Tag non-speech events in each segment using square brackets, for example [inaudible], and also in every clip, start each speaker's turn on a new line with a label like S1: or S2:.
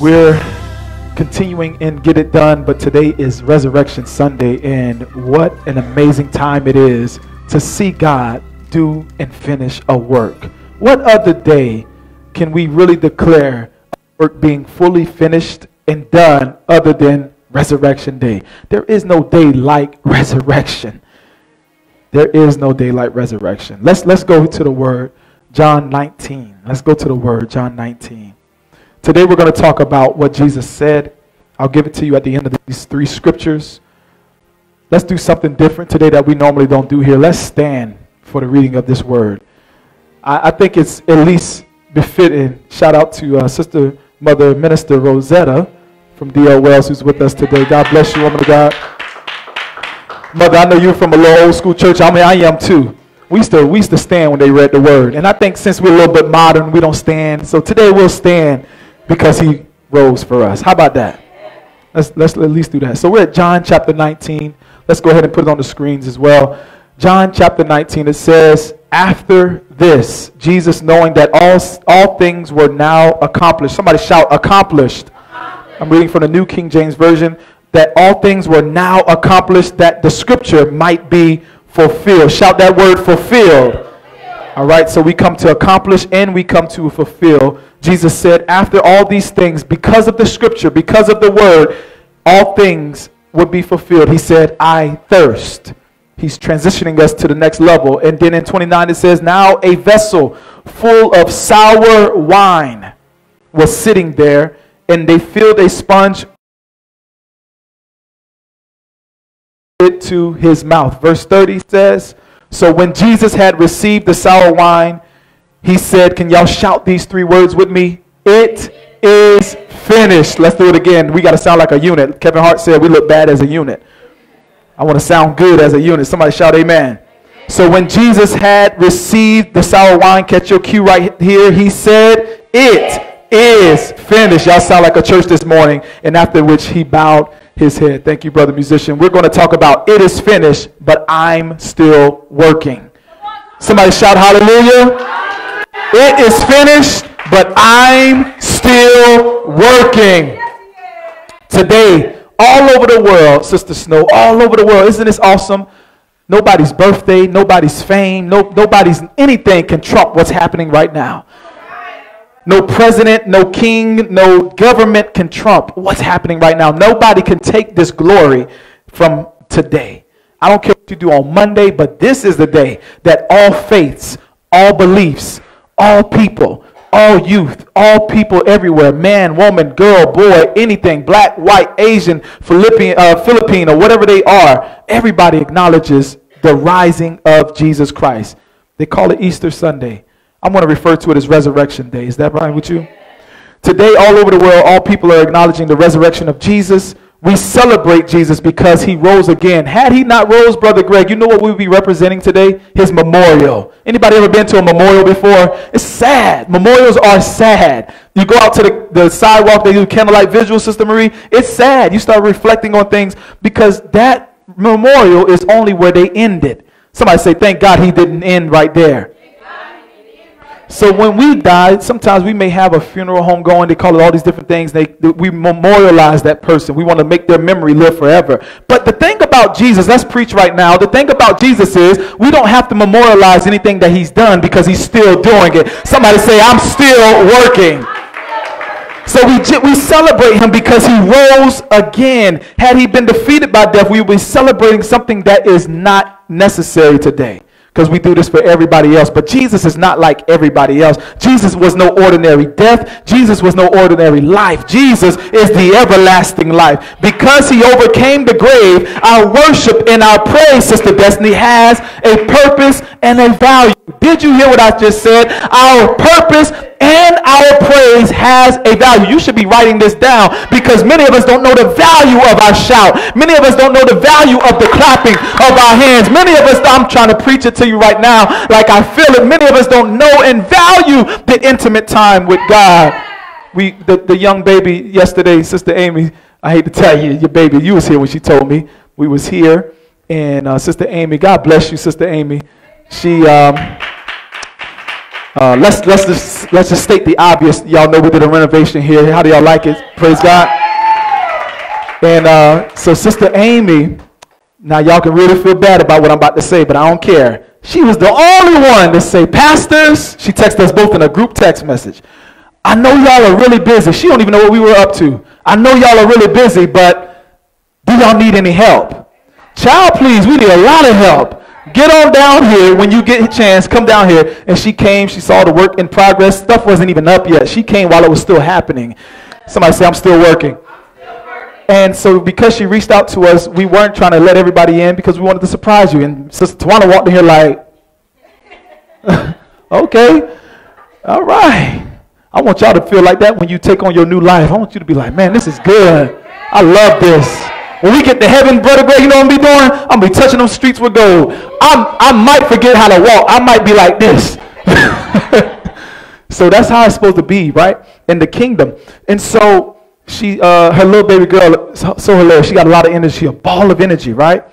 S1: We're continuing in Get It Done, but today is Resurrection Sunday, and what an amazing time it is to see God do and finish a work. What other day can we really declare work being fully finished and done other than Resurrection Day? There is no day like resurrection. There is no day like resurrection. Let's let's go to the word John 19. Let's go to the word John 19. Today we're going to talk about what Jesus said. I'll give it to you at the end of these three scriptures. Let's do something different today that we normally don't do here. Let's stand for the reading of this word. I, I think it's at least befitting. Shout out to uh, Sister Mother Minister Rosetta from D.L. Wells who's with us today. God bless you, woman of God. Mother, I know you're from a little old school church. I mean, I am too. We used, to, we used to stand when they read the word. And I think since we're a little bit modern, we don't stand. So today we'll stand because he rose for us. How about that? Let's, let's at least do that. So we're at John chapter 19. Let's go ahead and put it on the screens as well. John chapter 19, it says, After this, Jesus, knowing that all, all things were now accomplished. Somebody shout, accomplished. I'm reading from the New King James Version. That all things were now accomplished, that the scripture might be fulfilled. Shout that word fulfilled. All right, so we come to accomplish and we come to fulfill. Jesus said, after all these things, because of the scripture, because of the word, all things would be fulfilled. He said, I thirst. He's transitioning us to the next level. And then in 29 it says, Now a vessel full of sour wine was sitting there, and they filled a sponge it to his mouth. Verse 30 says, So when Jesus had received the sour wine, he said, Can y'all shout these three words with me? It is finished. Let's do it again. We got to sound like a unit. Kevin Hart said we look bad as a unit. I want to sound good as a unit. Somebody shout amen. So when Jesus had received the sour wine, catch your cue right here, he said, It is finished. Y'all sound like a church this morning. And after which he bowed his head. Thank you, brother musician. We're going to talk about it is finished, but I'm still working. Somebody shout hallelujah. It is finished, but I'm still working. Today, all over the world, Sister Snow, all over the world. Isn't this awesome? Nobody's birthday, nobody's fame, no, nobody's anything can trump what's happening right now. No president, no king, no government can trump what's happening right now. Nobody can take this glory from today. I don't care what you do on Monday, but this is the day that all faiths, all beliefs, all people, all youth, all people everywhere man, woman, girl, boy, anything, black, white, Asian, Philippine, uh, Philippine, or whatever they are, everybody acknowledges the rising of Jesus Christ. They call it Easter Sunday. I'm going to refer to it as Resurrection Day. Is that right with you? Today, all over the world, all people are acknowledging the resurrection of Jesus. We celebrate Jesus because he rose again. Had he not rose, Brother Greg, you know what we would be representing today? His memorial. Anybody ever been to a memorial before? It's sad. Memorials are sad. You go out to the, the sidewalk, they do candlelight visual, Sister Marie. It's sad. You start reflecting on things because that memorial is only where they ended. Somebody say, thank God he didn't end right there. So when we die, sometimes we may have a funeral home going. They call it all these different things. They, they, we memorialize that person. We want to make their memory live forever. But the thing about Jesus, let's preach right now. The thing about Jesus is we don't have to memorialize anything that he's done because he's still doing it. Somebody say, I'm still working. So we, we celebrate him because he rose again. Had he been defeated by death, we would be celebrating something that is not necessary today because we do this for everybody else. But Jesus is not like everybody else. Jesus was no ordinary death. Jesus was no ordinary life. Jesus is the everlasting life. Because he overcame the grave, our worship and our praise, Sister Destiny, has a purpose and a value. Did you hear what I just said? Our purpose and our praise has a value. You should be writing this down because many of us don't know the value of our shout. Many of us don't know the value of the clapping of our hands. Many of us, I'm trying to preach it to you right now like I feel it. Many of us don't know and value the intimate time with God. We, the, the young baby yesterday, Sister Amy, I hate to tell you, your baby, you was here when she told me. We was here. And uh, Sister Amy, God bless you, Sister Amy. She, um, Uh, let's let's just let's just state the obvious. Y'all know we did a renovation here. How do y'all like it? Praise God. And uh, so Sister Amy, now y'all can really feel bad about what I'm about to say, but I don't care. She was the only one to say, pastors. She texted us both in a group text message. I know y'all are really busy. She don't even know what we were up to. I know y'all are really busy, but do y'all need any help? Child, please, we need a lot of help. Get on down here when you get a chance. Come down here. And she came. She saw the work in progress. Stuff wasn't even up yet. She came while it was still happening. Somebody say, I'm still working. And so because she reached out to us, we weren't trying to let everybody in because we wanted to surprise you. And Sister Tawana walked in here like, [laughs] okay, all right. I want y'all to feel like that when you take on your new life. I want you to be like, man, this is good. I love this. When we get to heaven, Brother Greg, you know what I'm be doing? I'm be touching those streets with gold. I'm, I might forget how to walk. I might be like this. [laughs] so that's how it's supposed to be, right? In the kingdom. And so she, uh, her little baby girl, so, so, hilarious. She got a lot of energy, a ball of energy, right?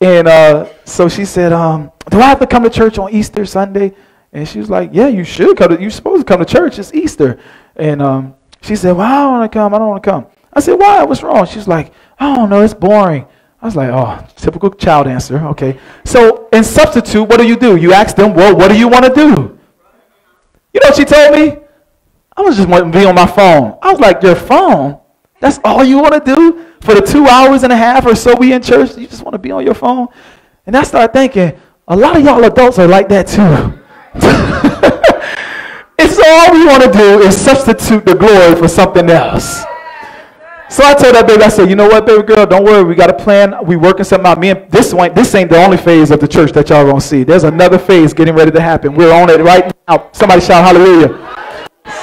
S1: And uh, so she said, um, "Do I have to come to church on Easter Sunday?" And she was like, "Yeah, you should come. To, you're supposed to come to church. It's Easter." And um, she said, "Well, I don't want to come. I don't want to come." I said, "Why? What's wrong?" She's like, "I don't know. It's boring." I was like, "Oh, typical child answer." Okay. So in substitute, what do you do? You ask them, "Well, what do you want to do?" You know what she told me? I was just wanting to be on my phone. I was like, your phone? That's all you want to do for the two hours and a half or so we in church? You just want to be on your phone? And I started thinking, a lot of y'all adults are like that too. [laughs] it's all we want to do is substitute the glory for something else. So I told that baby, I said, you know what, baby girl, don't worry. We got a plan. We working something out. Me and this one, this ain't the only phase of the church that y'all gonna see. There's another phase getting ready to happen. We're on it right now. Somebody shout hallelujah.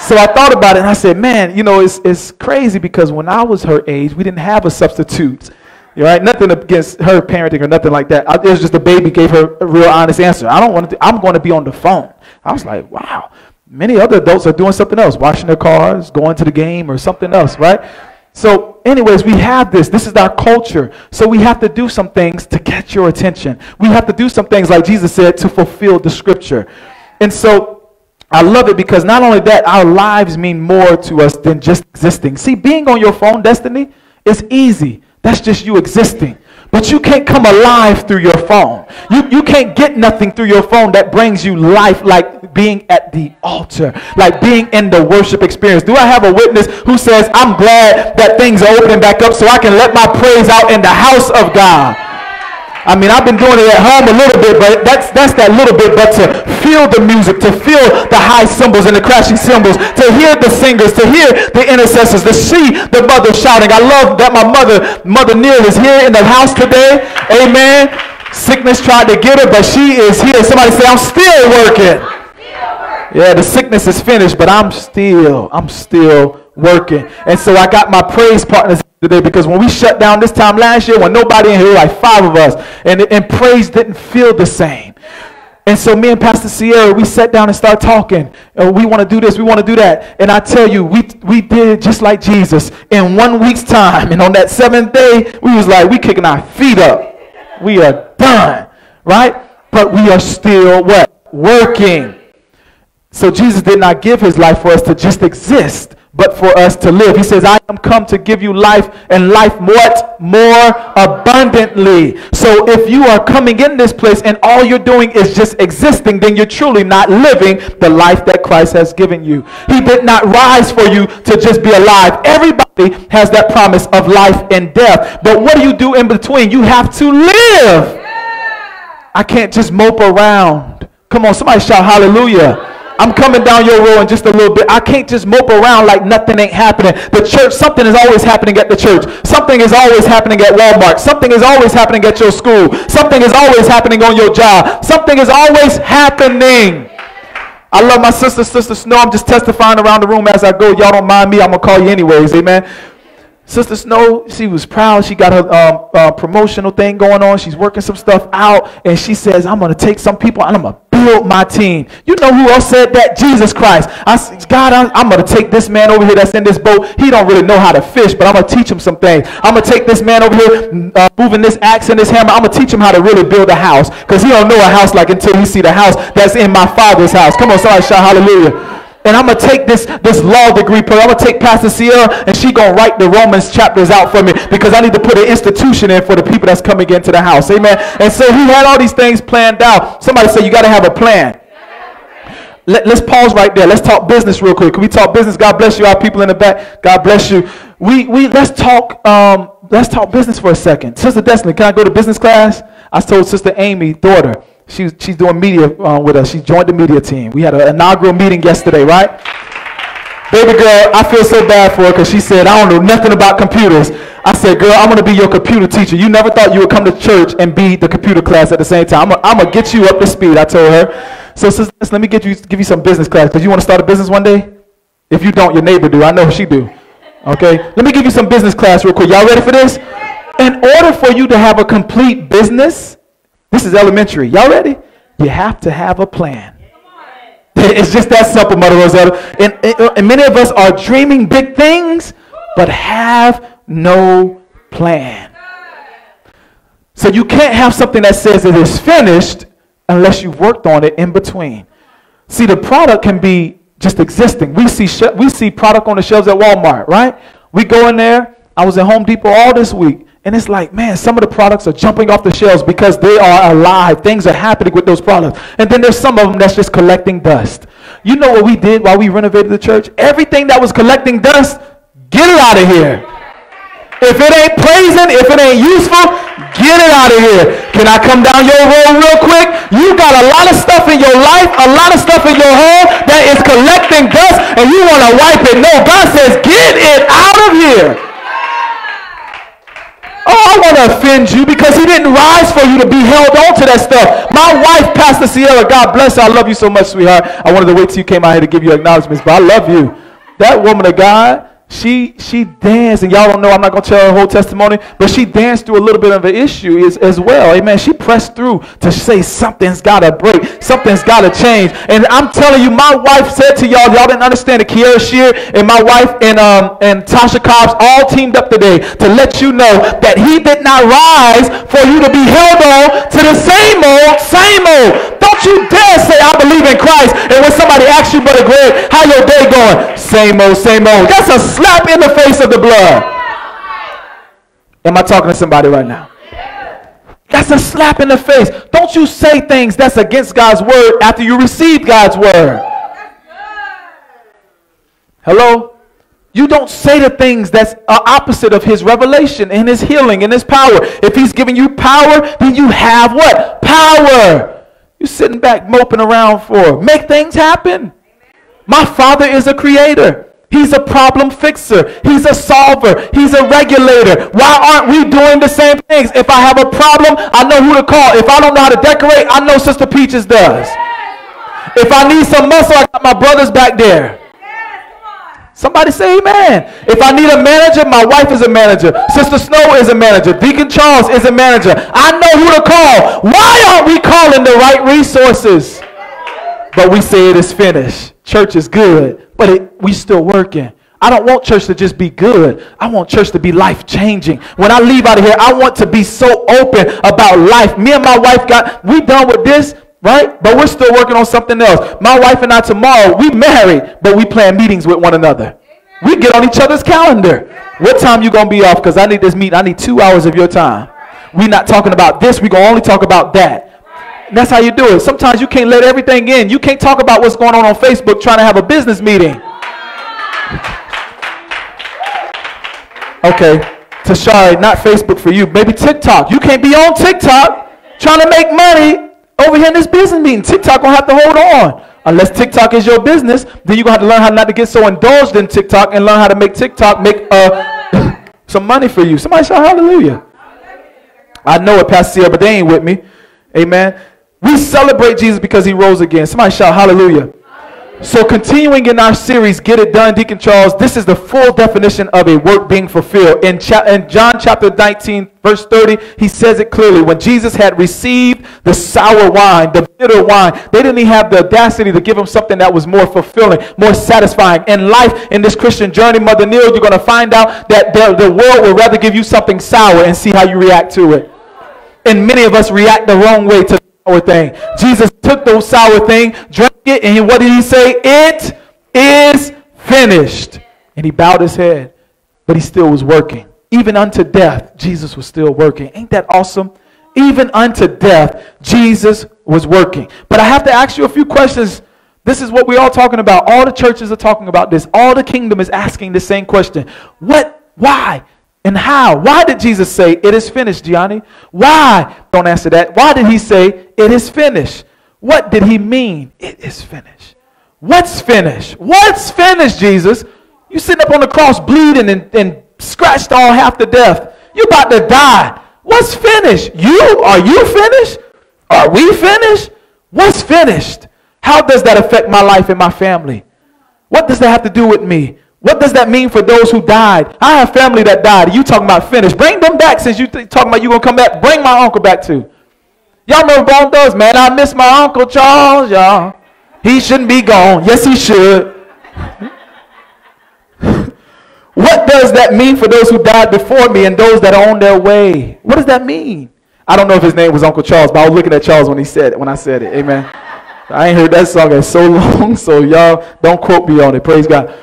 S1: So I thought about it and I said, man, you know, it's, it's crazy because when I was her age, we didn't have a substitute. Right? Nothing against her parenting or nothing like that. I, it was just the baby gave her a real honest answer. I don't want to. I'm going to be on the phone. I was like, wow. Many other adults are doing something else, washing their cars, going to the game, or something else, right? So, anyways, we have this. This is our culture. So we have to do some things to catch your attention. We have to do some things, like Jesus said, to fulfill the scripture. And so I love it because not only that, our lives mean more to us than just existing. See, being on your phone, Destiny, is easy. That's just you existing. But you can't come alive through your phone. You, you can't get nothing through your phone that brings you life like being at the altar, like being in the worship experience. Do I have a witness who says, I'm glad that things are opening back up so I can let my praise out in the house of God? I mean, I've been doing it at home a little bit, but that's that's that little bit. But to feel the music, to feel the high cymbals and the crashing cymbals, to hear the singers, to hear the intercessors, to see the mother shouting. I love that my mother, Mother Neil, is here in the house today. Amen. Sickness tried to get her, but she is here. Somebody say, I'm still working. Yeah, the sickness is finished, but I'm still, I'm still working. And so I got my praise partners today because when we shut down this time last year, when nobody in here, like five of us, and, and praise didn't feel the same. And so me and Pastor Sierra, we sat down and started talking. Uh, we want to do this, we want to do that. And I tell you, we, we did just like Jesus in one week's time. And on that seventh day, we was like, we kicking our feet up. We are done, right? But we are still what? Working. So Jesus did not give his life for us to just exist but for us to live. He says, I am come to give you life and life what? More abundantly. So if you are coming in this place and all you're doing is just existing, then you're truly not living the life that Christ has given you. He did not rise for you to just be alive. Everybody has that promise of life and death. But what do you do in between? You have to live. I can't just mope around. Come on, somebody shout hallelujah. I'm coming down your road in just a little bit. I can't just mope around like nothing ain't happening. The church, something is always happening at the church. Something is always happening at Walmart. Something is always happening at your school. Something is always happening on your job. Something is always happening. I love my sister, Sister Snow. I'm just testifying around the room as I go. Y'all don't mind me. I'm going to call you anyways. Amen. Sister Snow, she was proud. She got her um, uh, promotional thing going on. She's working some stuff out. And she says, I'm going to take some people and I'm going to build my team. You know who else said that? Jesus Christ. I, God, I'm, I'm going to take this man over here that's in this boat. He don't really know how to fish, but I'm going to teach him some things. I'm going to take this man over here uh, moving this axe and this hammer. I'm going to teach him how to really build a house because he don't know a house like until he see the house that's in my father's house. Come on, somebody shout hallelujah. And I'm gonna take this this law degree program. I'm gonna take Pastor Sierra, and she gonna write the Romans chapters out for me because I need to put an institution in for the people that's coming into the house. Amen. And so he had all these things planned out. Somebody say you got to have a plan. Let, us pause right there. Let's talk business real quick. Can we talk business? God bless you, our people in the back. God bless you. We we let's talk um let's talk business for a second. Sister Destiny, can I go to business class? I told Sister Amy, daughter. She's, she's doing media uh, with us. She joined the media team. We had an inaugural meeting yesterday, right? Baby girl, I feel so bad for her because she said, I don't know nothing about computers. I said, girl, I'm going to be your computer teacher. You never thought you would come to church and be the computer class at the same time. I'm going to get you up to speed, I told her. So, sis, let me get you, give you some business class because you want to start a business one day? If you don't, your neighbor do. I know she do. Okay? Let me give you some business class real quick. Y'all ready for this? In order for you to have a complete business, this is elementary. Y'all ready? You have to have a plan. [laughs] It's just that simple, Mother Rosetta. And, uh, and, many of us are dreaming big things, but have no plan. So you can't have something that says it is finished unless you've worked on it in between. See, the product can be just existing. We see we see product on the shelves at Walmart, right? We go in there. I was at Home Depot all this week. And it's like, man, some of the products are jumping off the shelves because they are alive. Things are happening with those products. And then there's some of them that's just collecting dust. You know what we did while we renovated the church? Everything that was collecting dust, get it out of here. If it ain't praising, if it ain't useful, get it out of here. Can I come down your road real quick? You got a lot of stuff in your life, a lot of stuff in your home that is collecting dust and you want to wipe it. No, God says, get it out of here. Oh, I want to offend you because he didn't rise for you to be held on to that stuff. My wife, Pastor Sierra, God bless her. I love you so much, sweetheart. I wanted to wait till you came out here to give you acknowledgments, but I love you. That woman of God, she she danced, and y'all don't know, I'm not going to tell her whole testimony, but she danced through a little bit of an issue as, as well. Amen. She pressed through to say something's got to break, something's got to change. And I'm telling you, my wife said to y'all, y'all didn't understand it. Kierra Sheard and my wife and, um, and Tasha Cobbs all teamed up today to let you know that he did not rise for you to be held on to the same old, same old. Don't you dare say, I believe in Christ. And when somebody asks you, Brother Greg, how your day going? Same old, same old. That's a slap in the face of the blood. Am I talking to somebody right now? That's a slap in the face. Don't you say things that's against God's word after you receive God's word. Hello? You don't say the things that's opposite of his revelation and his healing and his power. If he's giving you power, then you have what? Power. You're sitting back moping around for. Make things happen. My father is a creator. He's a problem fixer. He's a solver. He's a regulator. Why aren't we doing the same things? If I have a problem, I know who to call. If I don't know how to decorate, I know Sister Peaches does. If I need some muscle, I got my brothers back there. Somebody say amen. If I need a manager, my wife is a manager. Sister Snow is a manager. Deacon Charles is a manager. I know who to call. Why aren't we calling the right resources? But we say it is finished. Church is good but it, we still working. I don't want church to just be good. I want church to be life changing. When I leave out of here, I want to be so open about life. Me and my wife got, we done with this, right? But we're still working on something else. My wife and I tomorrow, we married, but we plan meetings with one another. We get on each other's calendar. What time you going to be off? Because I need this meeting. I need two hours of your time. We're not talking about this. We're going to only talk about that. That's how you do it. Sometimes you can't let everything in. You can't talk about what's going on on Facebook trying to have a business meeting. Okay, Tashari, not Facebook for you. Maybe TikTok. You can't be on TikTok trying to make money over here in this business meeting. TikTok gonna have to hold on. Unless TikTok is your business, then you're gonna have to learn how not to get so indulged in TikTok and learn how to make TikTok make uh, [laughs] some money for you. Somebody shout hallelujah. I know it, Pastor Sierra, but they ain't with me. Amen. We celebrate Jesus because he rose again. Somebody shout hallelujah. So, continuing in our series, Get It Done, Deacon Charles, this is the full definition of a work being fulfilled. In, cha- in John chapter 19, verse 30, he says it clearly. When Jesus had received the sour wine, the bitter wine, they didn't even have the audacity to give him something that was more fulfilling, more satisfying. In life, in this Christian journey, Mother Neil, you're going to find out that the, the world will rather give you something sour and see how you react to it. And many of us react the wrong way to sour thing. Jesus took those sour thing, drank it, and what did he say? It is finished. And he bowed his head, but he still was working. Even unto death, Jesus was still working. Ain't that awesome? Even unto death, Jesus was working. But I have to ask you a few questions. This is what we're all talking about. All the churches are talking about this. All the kingdom is asking the same question. What? Why? And how? Why did Jesus say, It is finished, Gianni? Why? Don't answer that. Why did he say, It is finished? What did he mean? It is finished. What's finished? What's finished, Jesus? You sitting up on the cross bleeding and, and scratched all half to death. You about to die. What's finished? You? Are you finished? Are we finished? What's finished? How does that affect my life and my family? What does that have to do with me? What does that mean for those who died? I have family that died. You talking about finished. Bring them back since you th- talking about you going to come back. Bring my uncle back too. Y'all remember Bone Thugs? Man, I miss my Uncle Charles, y'all. He shouldn't be gone. Yes, he should. [laughs] what does that mean for those who died before me and those that are on their way? What does that mean? I don't know if his name was Uncle Charles, but I was looking at Charles when he said it, when I said it. Amen. I ain't heard that song in so [laughs] long, so y'all don't quote me on it. Praise God.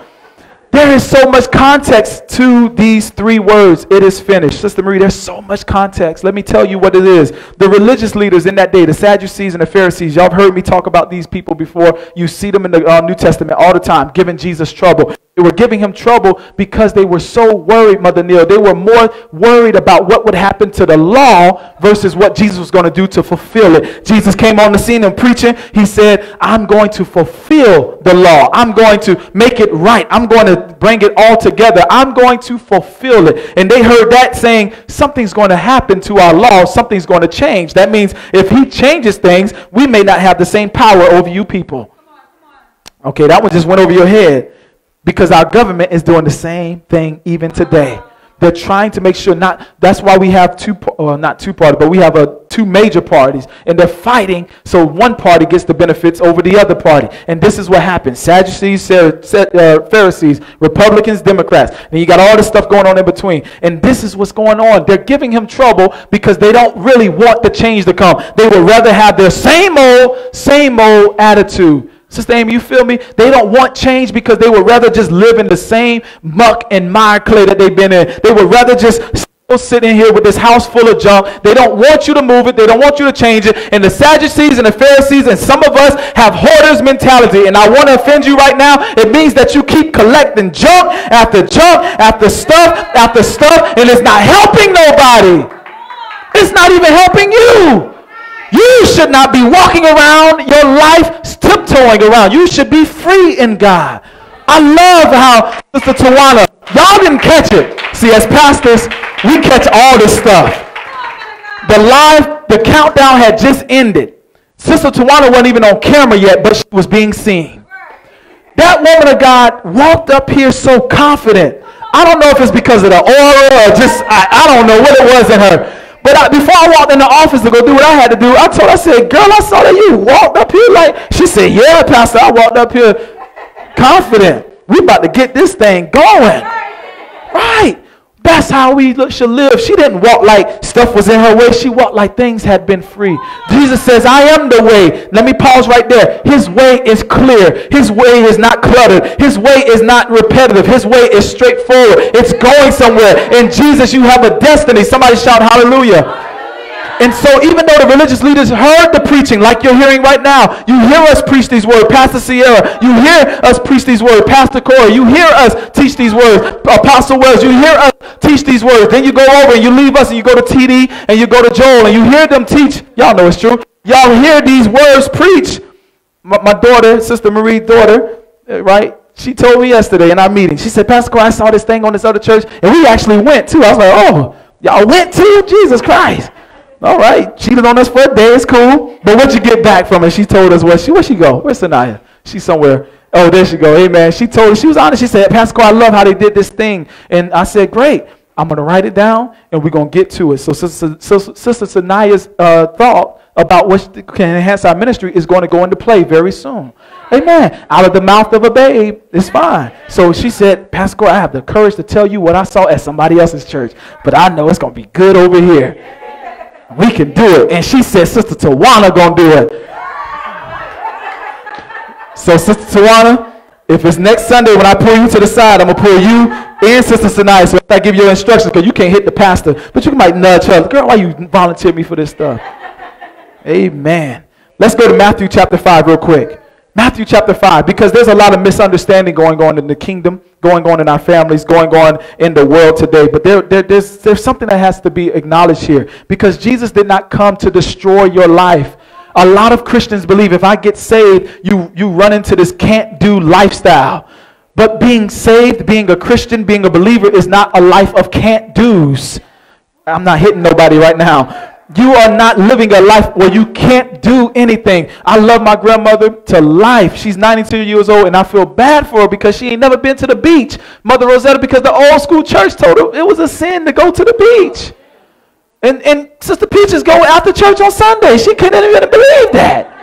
S1: There is so much context to these three words. It is finished. Sister Marie, there's so much context. Let me tell you what it is. The religious leaders in that day, the Sadducees and the Pharisees, y'all have heard me talk about these people before. You see them in the uh, New Testament all the time, giving Jesus trouble. They were giving him trouble because they were so worried, Mother Neil. They were more worried about what would happen to the law versus what Jesus was going to do to fulfill it. Jesus came on the scene and preaching. He said, I'm going to fulfill the law. I'm going to make it right. I'm going to bring it all together. I'm going to fulfill it. And they heard that saying, something's going to happen to our law. Something's going to change. That means if he changes things, we may not have the same power over you people. Okay, that one just went over your head because our government is doing the same thing even today. They're trying to make sure not. That's why we have two, well, not two parties, but we have a two major parties, and they're fighting so one party gets the benefits over the other party. And this is what happens: Sadducees, uh, Pharisees, Republicans, Democrats, and you got all this stuff going on in between. And this is what's going on. They're giving him trouble because they don't really want the change to come. They would rather have their same old, same old attitude. Sister Amy, you feel me? They don't want change because they would rather just live in the same muck and mire clay that they've been in. They would rather just still sit in here with this house full of junk. They don't want you to move it. They don't want you to change it. And the Sadducees and the Pharisees and some of us have hoarders mentality. And I want to offend you right now. It means that you keep collecting junk after junk after stuff after stuff, and it's not helping nobody. It's not even helping you. You should not be walking around your life tiptoeing around. You should be free in God. I love how Sister Tawana, y'all didn't catch it. See, as pastors, we catch all this stuff. The live, the countdown had just ended. Sister Tawana wasn't even on camera yet, but she was being seen. That woman of God walked up here so confident. I don't know if it's because of the aura or just, I, I don't know what it was in her. But I, before I walked in the office to go do what I had to do, I told her, I said, girl, I saw that you walked up here like, she said, yeah, pastor, I walked up here confident. We about to get this thing going. Right. That's how we should live. She didn't walk like stuff was in her way. She walked like things had been free. Jesus says, I am the way. Let me pause right there. His way is clear. His way is not cluttered. His way is not repetitive. His way is straightforward. It's going somewhere. In Jesus, you have a destiny. Somebody shout hallelujah. And so, even though the religious leaders heard the preaching, like you're hearing right now, you hear us preach these words, Pastor Sierra. You hear us preach these words, Pastor Corey. You hear us teach these words, Apostle Wells. You hear us teach these words. Then you go over and you leave us and you go to TD and you go to Joel and you hear them teach. Y'all know it's true. Y'all hear these words preach. My, my daughter, Sister Marie's daughter, uh, right? She told me yesterday in our meeting. She said, Pastor Corey, I saw this thing on this other church, and we actually went too. I was like, oh, y'all went too? Jesus Christ. All right, cheated on us for a day. It's cool. But what you get back from it? She told us where she where she go? Where's Sanaya? She's somewhere Oh, there she go. Amen. She told us she was honest. She said, Pastor, I love how they did this thing. And I said, Great. I'm going to write it down and we're going to get to it. So Sister, Sister Sanaya's uh, thought about what can enhance our ministry is going to go into play very soon. Amen. Out of the mouth of a babe, it's fine. So she said, Pastor, I have the courage to tell you what I saw at somebody else's church, but I know it's going to be good over here. We can do it. And she said, Sister Tawana to do it. So, Sister Tawana, if it's next Sunday when I pull you to the side, I'm to pull you and Sister Sanaya. So I give you instructions because you can't hit the pastor, but you might nudge her. Girl, why you volunteer me for this stuff? Amen. Let's go to Matthew chapter 5 real quick. Matthew chapter 5, because there's a lot of misunderstanding going on in the kingdom, going on in our families, going on in the world today. But there, there, there's, there's something that has to be acknowledged here because Jesus did not come to destroy your life. A lot of Christians believe if I get saved, you, you run into this can't do lifestyle. But being saved, being a Christian, being a believer is not a life of can't do's. I'm not hitting nobody right now. You are not living a life where you can't do anything. I love my grandmother to life. She's 92 years old, and I feel bad for her because she ain't never been to the beach. Mother Rosetta, because the old school church told her it was a sin to go to the beach. And, and Sister Peaches go after church on Sunday. She couldn't even believe that.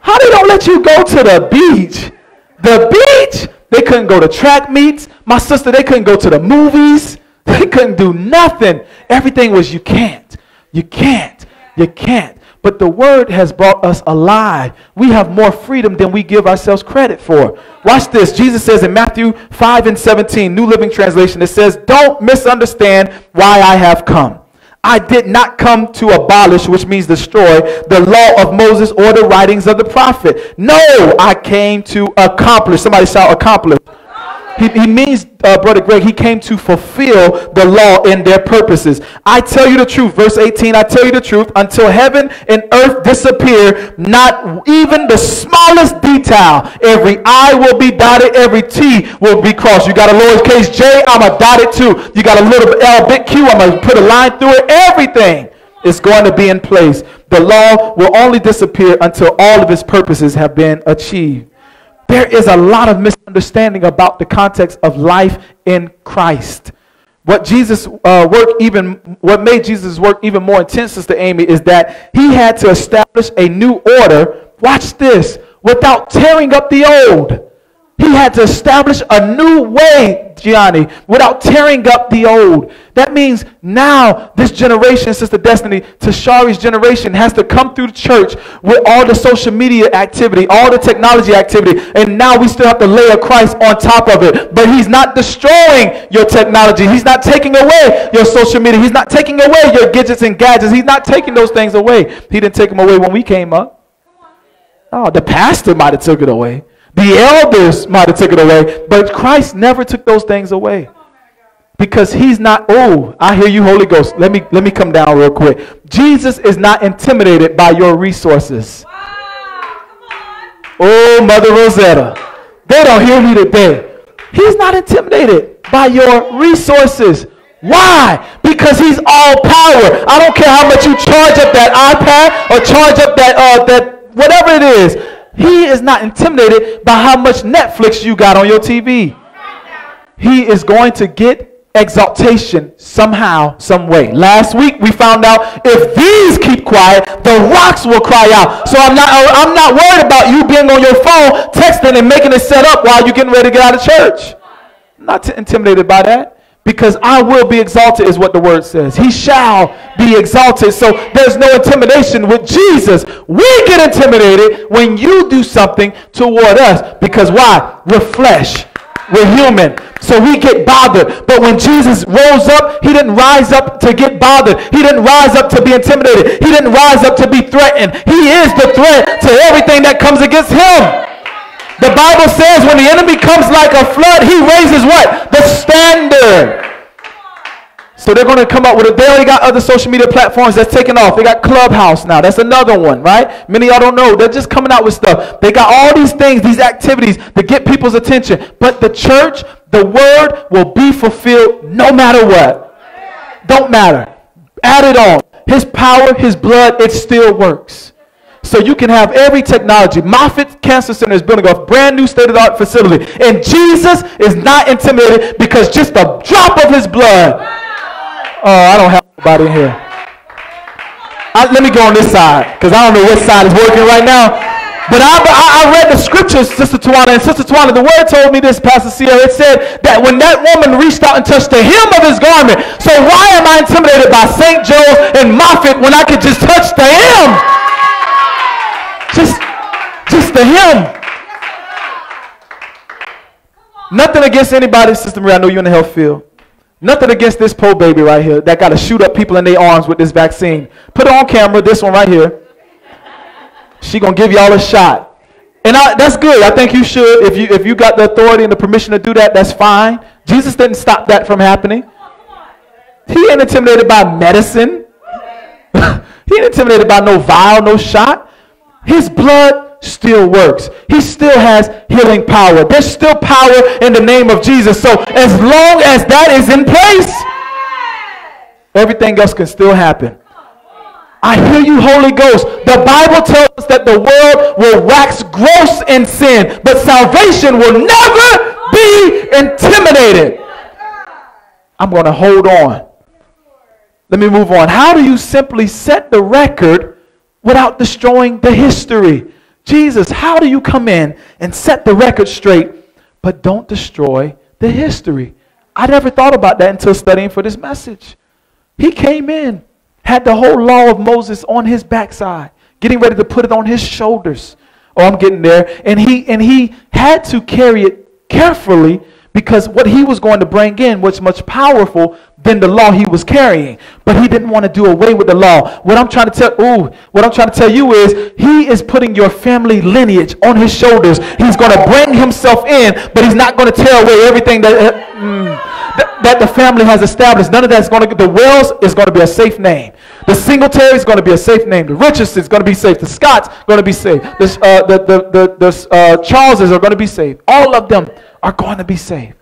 S1: How they don't let you go to the beach? The beach? They couldn't go to track meets. My sister, they couldn't go to the movies. [laughs] They couldn't do nothing. Everything was you can't. You can't. You can't. But the word has brought us alive. We have more freedom than we give ourselves credit for. Watch this. Jesus says in Matthew 5 and 17, New Living Translation, it says, Don't misunderstand why I have come. I did not come to abolish, which means destroy, the law of Moses or the writings of the prophet. No, I came to accomplish. Somebody shout accomplish. He, he means, uh, Brother Greg, he came to fulfill the law and their purposes. I tell you the truth, verse 18, I tell you the truth, until heaven and earth disappear, not even the smallest detail, every I will be dotted, every T will be crossed. You got a lowercase j, I'm a dotted too. You got a little L big Q, I'm going to put a line through it. Everything is going to be in place. The law will only disappear until all of its purposes have been achieved there is a lot of misunderstanding about the context of life in Christ. What Jesus uh, work even what made Jesus' work even more intense, Sister Amy, is that he had to establish a new order. Watch this, without tearing up the old. He had to establish a new way, Gianni, without tearing up the old. That means now this generation, Sister Destiny, Tashari's generation, has to come through the church with all the social media activity, all the technology activity, and now we still have to lay a Christ on top of it. But He's not destroying your technology. He's not taking away your social media. He's not taking away your gadgets and gadgets. He's not taking those things away. He didn't take them away when we came up. Oh, the pastor might have took it away. The elders might have taken it away, but Christ never took those things away. Because he's not, oh, I hear you, Holy Ghost. Let me let me come down real quick. Jesus is not intimidated by your resources. Oh, Mother Rosetta. They don't hear me today. He's not intimidated by your resources. Why? Because he's all power. I don't care how much you charge up that iPad or charge up that uh, that whatever it is. He is not intimidated by how much Netflix you got on your TV. He is going to get exaltation somehow, some way. Last week we found out if these keep quiet, the rocks will cry out. So I'm not I'm not worried about you being on your phone texting and making it set up while you're getting ready to get out of church. I'm not intimidated by that because I will be exalted, is what the word says. He shall be exalted. So there's no intimidation with Jesus. We get intimidated when you do something toward us because why? We're flesh, we're human. So we get bothered. But when Jesus rose up, he didn't rise up to get bothered. He didn't rise up to be intimidated. He didn't rise up to be threatened. He is the threat to everything that comes against him. The Bible says when the enemy comes like a flood, he raises what? The standard. So they're going to come up with it. They already got other social media platforms that's taking off. They got Clubhouse now. That's another one, right? Many y'all don't know. They're just coming out with stuff. They got all these things, these activities to get people's attention. But the church, the word will be fulfilled no matter what. Don't matter. Add it on. His power, his blood, it still works. So you can have every technology. Moffitt Cancer Center is building a brand new state of the art facility. And Jesus is not intimidated because just a drop of his blood. Oh, I don't have anybody in here. I, let me go on this side because I don't know which side is working right now. But I, I, read the scriptures, Sister Tawana, and Sister Tawana, the word told me this, Pastor Sierra. It said that when that woman reached out and touched the hem of his garment, so why am I intimidated by St. Joe and Moffitt when I could just touch the hem? The hem. Nothing against anybody, Sister Marie. I know you're in the health field. Nothing against this poor baby right here that got to shoot up people in their arms with this vaccine. Put it on camera, this one right here. She gonna give y'all a shot. And I, that's good. I think you should. If you if you got the authority and the permission to do that, that's fine. Jesus didn't stop that from happening. He ain't intimidated by medicine. [laughs] he ain't intimidated by no vial, no shot. His blood still works. He still has healing power. There's still power in the name of Jesus. So as long as that is in place, everything else can still happen. I hear you, Holy Ghost. The Bible tells us that the world will wax gross in sin, but salvation will never be intimidated. I'm going to hold on. Let me move on. How do you simply set the record without destroying the history? Jesus, how do you come in and set the record straight, but don't destroy the history? I never thought about that until studying for this message. He came in had the whole law of Moses on his backside, getting ready to put it on his shoulders. Oh, I'm getting there. And he and he had to carry it carefully because what he was going to bring in was much powerful than the law he was carrying. But he didn't want to do away with the law. What I'm trying to tell ooh, what I'm trying to tell you is he is putting your family lineage on his shoulders. He's going to bring himself in, but he's not going to tear away everything that uh, mm, that the family has established. None of that is going to, get the Wells is going to be a safe name. The Singletary is going to be a safe name. The Richardson is going to be safe. The Scotts going to be safe. The, uh, the, the, the, the uh, Charleses are going to be safe. All of them are going to be safe.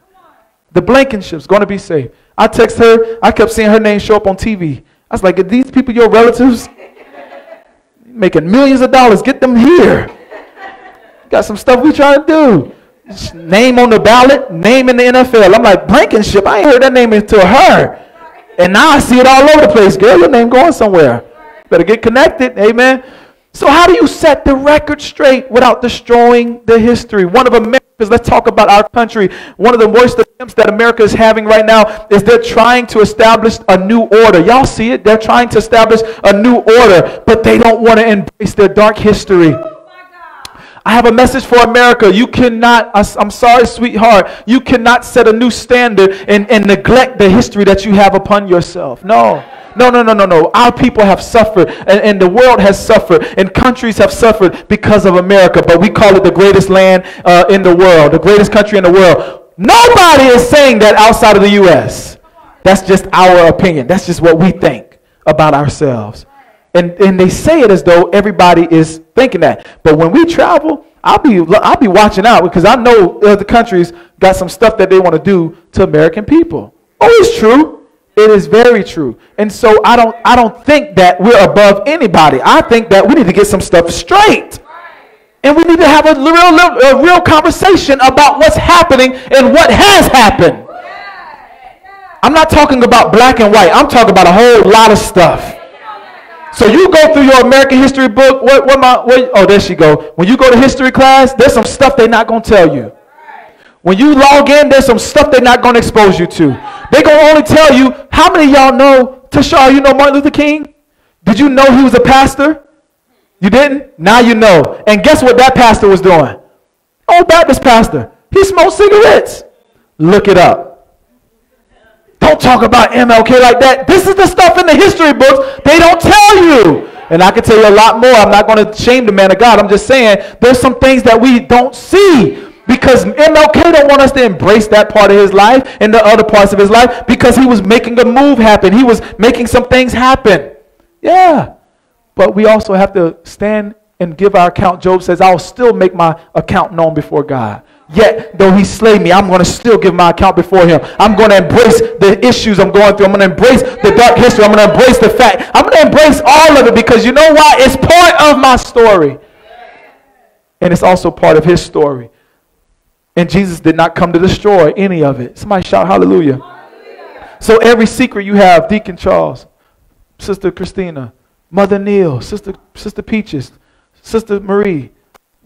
S1: The Blankenship's going to be safe. I text her. I kept seeing her name show up on TV. I was like, are these people your relatives? [laughs] Making millions of dollars. Get them here. Got some stuff we trying to do name on the ballot, name in the NFL. I'm like, Blankenship, I ain't heard that name until her. And now I see it all over the place. Girl, your name going somewhere. Better get connected. Amen. So, how do you set the record straight without destroying the history? One of America's, let's talk about our country. One of the worst attempts that America is having right now is they're trying to establish a new order. Y'all see it? They're trying to establish a new order, but they don't want to embrace their dark history. I have a message for America. You cannot, I'm sorry, sweetheart, you cannot set a new standard and, and neglect the history that you have upon yourself. No. No, no, no, no, no. Our people have suffered, and, and the world has suffered, and countries have suffered because of America, but we call it the greatest land uh, in the world, the greatest country in the world. Nobody is saying that outside of the U.S. That's just our opinion. That's just what we think about ourselves. And, and they say it as though everybody is thinking that. But when we travel, I'll be, I'll be watching out because I know other countries got some stuff that they want to do to American people. Oh, it's true. It is very true. And so I don't, I don't think that we're above anybody. I think that we need to get some stuff straight. And we need to have a real, a real conversation about what's happening and what has happened. I'm not talking about black and white. I'm talking about a whole lot of stuff. So you go through your American history book. What, what my, what, oh, there she go. When you go to history class, there's some stuff they're not going to tell you. When you log in, there's some stuff they're not going to expose you to. They're going to only tell you, how many y'all know, Tashar, you know Martin Luther King? Did you know he was a pastor? You didn't? Now you know. And guess what that pastor was doing? Old Baptist pastor. He smoked cigarettes. Look it up. Don't talk about MLK like that. This is the stuff in the history books they don't tell you. And I can tell you a lot more. I'm not going to shame the man of God. I'm just saying there's some things that we don't see because MLK don't want us to embrace that part of his life and the other parts of his life because he was making a move happen. He was making some things happen. Yeah. But we also have to stand and give our account. Job says, I'll still make my account known before God. Yet, though he slay me, I'm going to still give my account before him. I'm going to embrace the issues I'm going through. I'm going to embrace the dark history. I'm going to embrace the fact. I'm going to embrace all of it because you know why? It's part of my story. And it's also part of his story. And Jesus did not come to destroy any of it. Somebody shout hallelujah. So every secret you have, Deacon Charles, Sister Christina, Mother Neil, Sister, Sister Peaches, Sister Marie,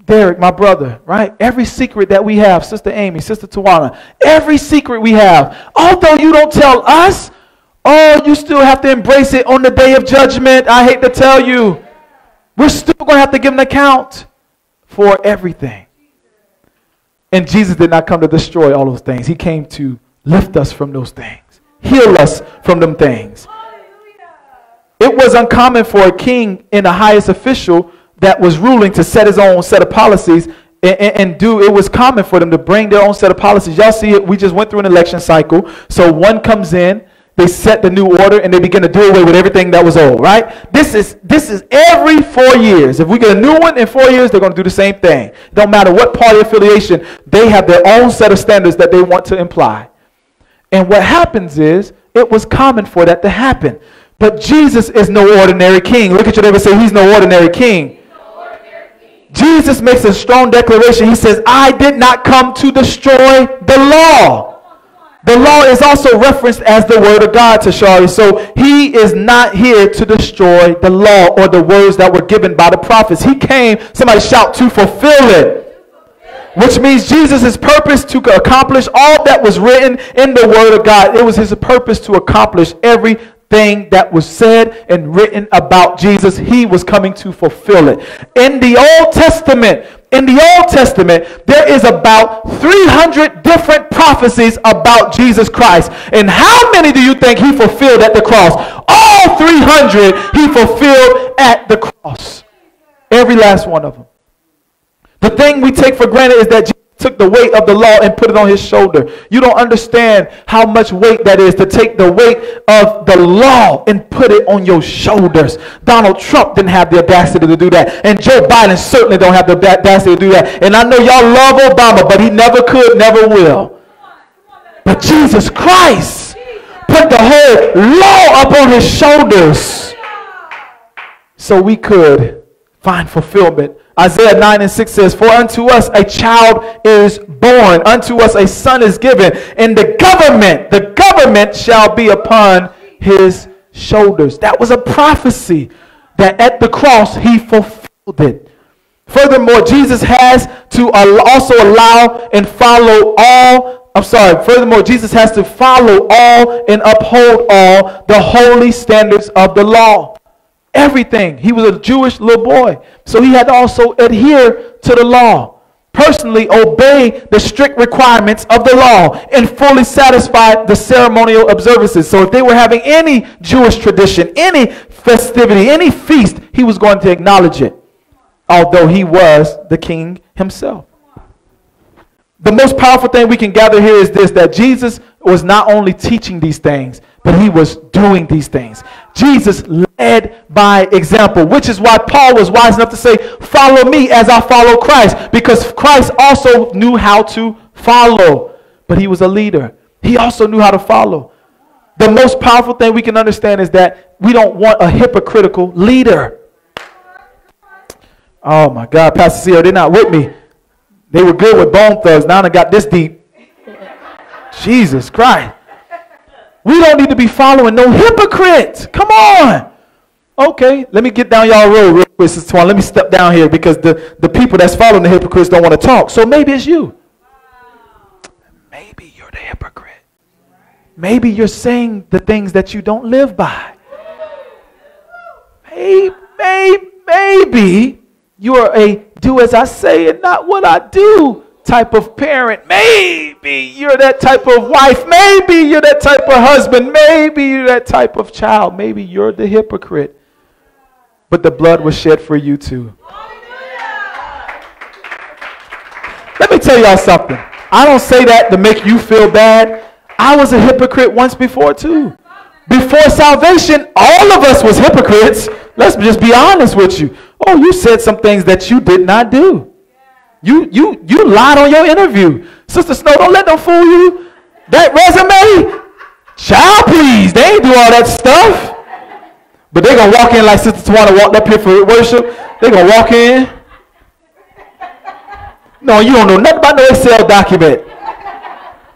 S1: Derek, my brother, right? Every secret that we have, Sister Amy, Sister Tawana, every secret we have, although you don't tell us, oh, you still have to embrace it on the day of judgment. I hate to tell you. We're still going to have to give an account for everything. And Jesus did not come to destroy all those things. He came to lift us from those things, heal us from them things. It was uncommon for a king and the highest official that was ruling to set his own set of policies and, and, and, do it was common for them to bring their own set of policies. Y'all see it we just went through an election cycle. So one comes in they set the new order and they begin to do away with everything that was old right? This is this is every four years. If we get a new one in four years they're going to do the same thing. Don't matter what party affiliation they have their own set of standards that they want to imply. And what happens is it was common for that to happen. But jesus is no ordinary king. Look at your neighbor say he's no ordinary king Jesus makes a strong declaration. He says, I did not come to destroy the law. The law is also referenced as the word of God to Shari. So he is not here to destroy the law or the words that were given by the prophets. He came, somebody shout, to fulfill it. Which means Jesus' purpose to accomplish all that was written in the word of God. It was his purpose to accomplish every thing that was said and written about Jesus, he was coming to fulfill it. In the Old Testament, in the Old Testament, there is about 300 different prophecies about Jesus Christ. And how many do you think he fulfilled at the cross? All 300 he fulfilled at the cross. Every last one of them. The thing we take for granted is that took the weight of the law and put it on his shoulder. You don't understand how much weight that is to take the weight of the law and put it on your shoulders. Donald Trump didn't have the audacity to do that. And Joe Biden certainly don't have the audacity to do that. And I know y'all love Obama, but he never could, never will. But Jesus Christ put the whole law up on his shoulders so we could find fulfillment Isaiah 9 and 6 says, For unto us a child is born, unto us a son is given, and the government, the government shall be upon his shoulders. That was a prophecy that at the cross he fulfilled it. Furthermore, Jesus has to also allow and follow all. I'm sorry. Furthermore, Jesus has to follow all and uphold all the holy standards of the law everything. He was a Jewish little boy. So he had to also adhere to the law, personally obey the strict requirements of the law, and fully satisfy the ceremonial observances. So if they were having any Jewish tradition, any festivity, any feast, he was going to acknowledge it, although he was the king himself. The most powerful thing we can gather here is this that Jesus was not only teaching these things, but he was doing these things. Jesus led by example, which is why Paul was wise enough to say, Follow me as I follow Christ, because Christ also knew how to follow, but he was a leader. He also knew how to follow. The most powerful thing we can understand is that we don't want a hypocritical leader. Oh my God, Pastor Sierra, they're not with me. They were good with bone thugs. Now they got this deep. Jesus Christ. We don't need to be following no hypocrites. Come on. Okay, let me get down y'all road real quick, Sister Twan. Let me step down here because the, the people that's following the hypocrites don't want to talk. So maybe it's you. Maybe you're the hypocrite. Maybe you're saying the things that you don't live by. Maybe, maybe, maybe you are a do as I say and not what I do type of parent. Maybe you're that type of wife. Maybe you're that type of husband. Maybe you're that type of child. Maybe you're the hypocrite. But the blood was shed for you too. Let me tell y'all something. I don't say that to make you feel bad. I was a hypocrite once before too. Before salvation, all of us was hypocrites. Let's just be honest with you. Oh, you said some things that you did not do. You you you lied on your interview. Sister Snow, don't let them fool you. That resume, child, please. They ain't do all that stuff. But they gonna walk in like Sister Tawana walked up here for worship. They gonna walk in. No, you don't know nothing about no Excel document.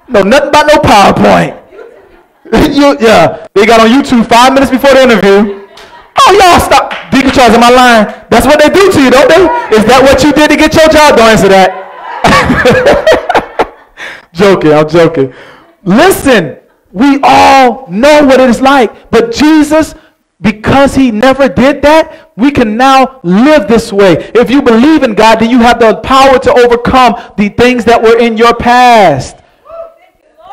S1: No, nothing about no PowerPoint. [laughs] you, yeah, they got on YouTube five minutes before the interview. Oh, y'all stop. Charles, am I lying? That's what they do to you, don't they? Is that what you did to get your job? Don't answer that. [laughs] joking, I'm joking. Listen, we all know what it is like, but Jesus because he never did that, we can now live this way. If you believe in God, then you have the power to overcome the things that were in your past.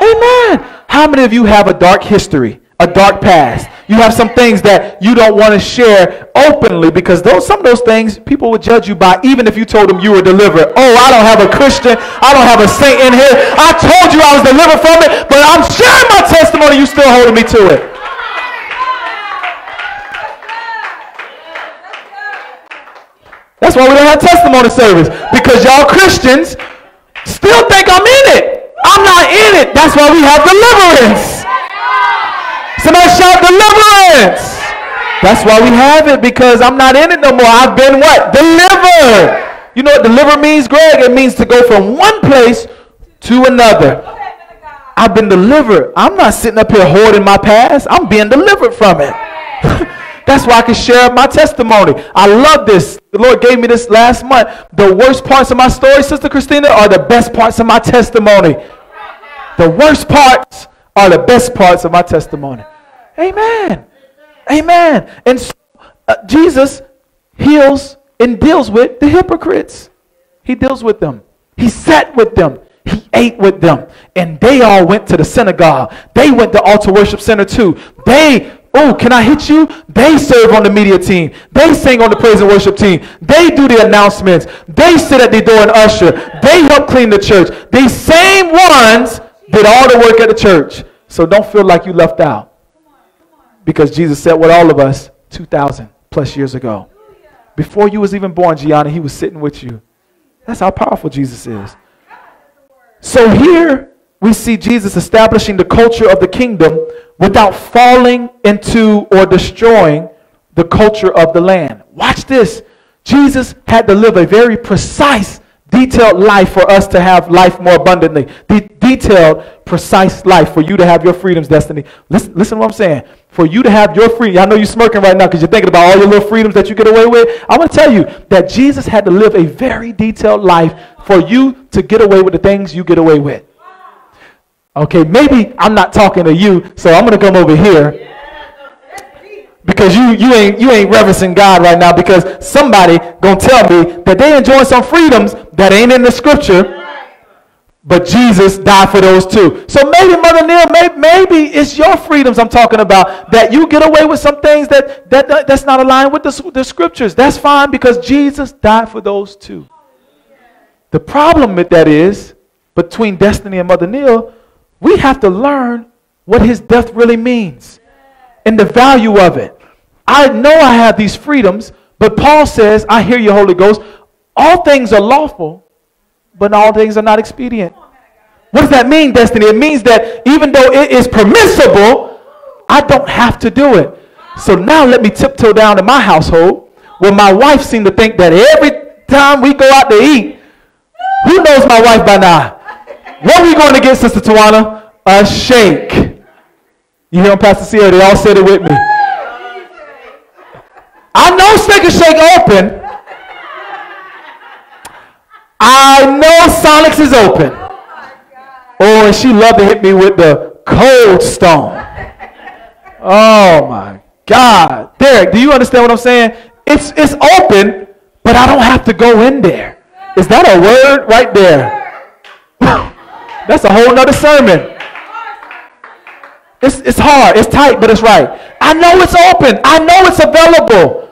S1: Amen. How many of you have a dark history, a dark past? You have some things that you don't want to share openly because those some of those things people would judge you by even if you told them you were delivered. Oh, I don't have a Christian, I don't have a saint in here. I told you I was delivered from it, but I'm sharing my testimony, you still holding me to it. That's why we don't have testimony service because y'all Christians still think I'm in it. I'm not in it. That's why we have deliverance. Somebody shout deliverance. That's why we have it because I'm not in it no more. I've been what? Delivered. You know what deliver means, Greg? It means to go from one place to another. I've been delivered. I'm not sitting up here hoarding my past. I'm being delivered from it. [laughs] That's why I can share my testimony. I love this. The Lord gave me this last month. The worst parts of my story, Sister Christina, are the best parts of my testimony. The worst parts are the best parts of my testimony. Amen. Amen. And so, uh, Jesus heals and deals with the hypocrites. He deals with them. He sat with them. He ate with them. And they all went to the synagogue. They went to altar worship center too. They Oh, can I hit you? They serve on the media team. They sing on the praise and worship team. They do the announcements. They sit at the door and usher. They help clean the church. These same ones did all the work at the church. So don't feel like you left out. Because Jesus said with all of us 2,000 plus years ago. Before you was even born, Gianna, he was sitting with you. That's how powerful Jesus is. So here we see Jesus establishing the culture of the kingdom without falling into or destroying the culture of the land. Watch this. Jesus had to live a very precise, detailed life for us to have life more abundantly. Detailed, precise life for you to have your freedom's destiny. Listen, listen to what I'm saying. For you to have your freedom, I know you're smirking right now because you're thinking about all your little freedoms that you get away with. I want to tell you that Jesus had to live a very detailed life for you to get away with the things you get away with. Okay, maybe I'm not talking to you, so I'm gonna come over here because you you ain't you ain't reverencing God right now because somebody gonna tell me that they enjoy some freedoms that ain't in the scripture. But Jesus died for those too. So maybe, Mother Neil, maybe, maybe it's your freedoms I'm talking about that you get away with some things that, that, that that's not aligned with the, the scriptures. That's fine because Jesus died for those too. The problem with that is between Destiny and Mother Neil, we have to learn what his death really means and the value of it. I know I have these freedoms, but Paul says, I hear you, Holy Ghost. All things are lawful, but all things are not expedient. What does that mean, Destiny? It means that even though it is permissible, I don't have to do it. So now let me tiptoe down to my household where my wife seemed to think that every time we go out to eat, who knows my wife by now? What are we going to get, Sister Tawana? A shake. You hear them, Pastor Sierra? They all said it with me. I know Steak and Shake open. I know Sonics is open. Oh, and she loved to hit me with the cold stone. Oh my God. Derek, do you understand what I'm saying? It's, it's open, but I don't have to go in there. Is that a word right there? [laughs] That's a whole nother sermon. It's, it's hard, it's tight, but it's right. I know it's open, I know it's available.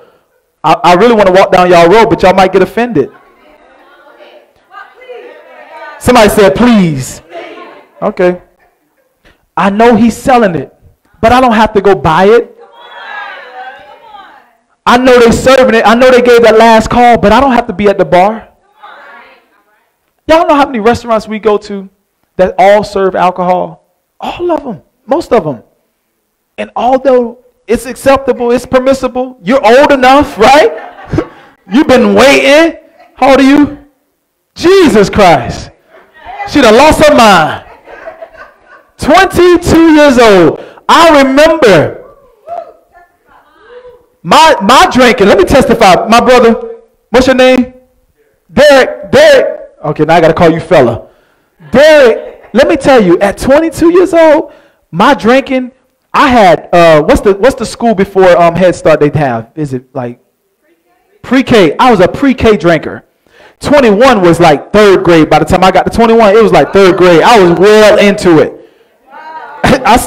S1: I, I really want to walk down y'all road, but y'all might get offended. Somebody said, please. Okay. I know he's selling it, but I don't have to go buy it. I know they're serving it. I know they gave that last call, but I don't have to be at the bar. Y'all know how many restaurants we go to that all serve alcohol? All of them, most of them. And although it's acceptable, it's permissible, you're old enough, right? [laughs] You've been waiting. How old are you? Jesus Christ. She done lost her mind. 22 years old. I remember my my drinking. Let me testify. My brother, what's your name? Derek. Derek. Okay, now I gotta call you fella. Derek, let me tell you, at 22 years old, my drinking, I had uh, what's the what's the school before um, Head Start they have? Is it like pre-K? I was a pre-K drinker. 21 was like third grade. By the time I got to 21, it was like third grade. I was well into it. [laughs] I,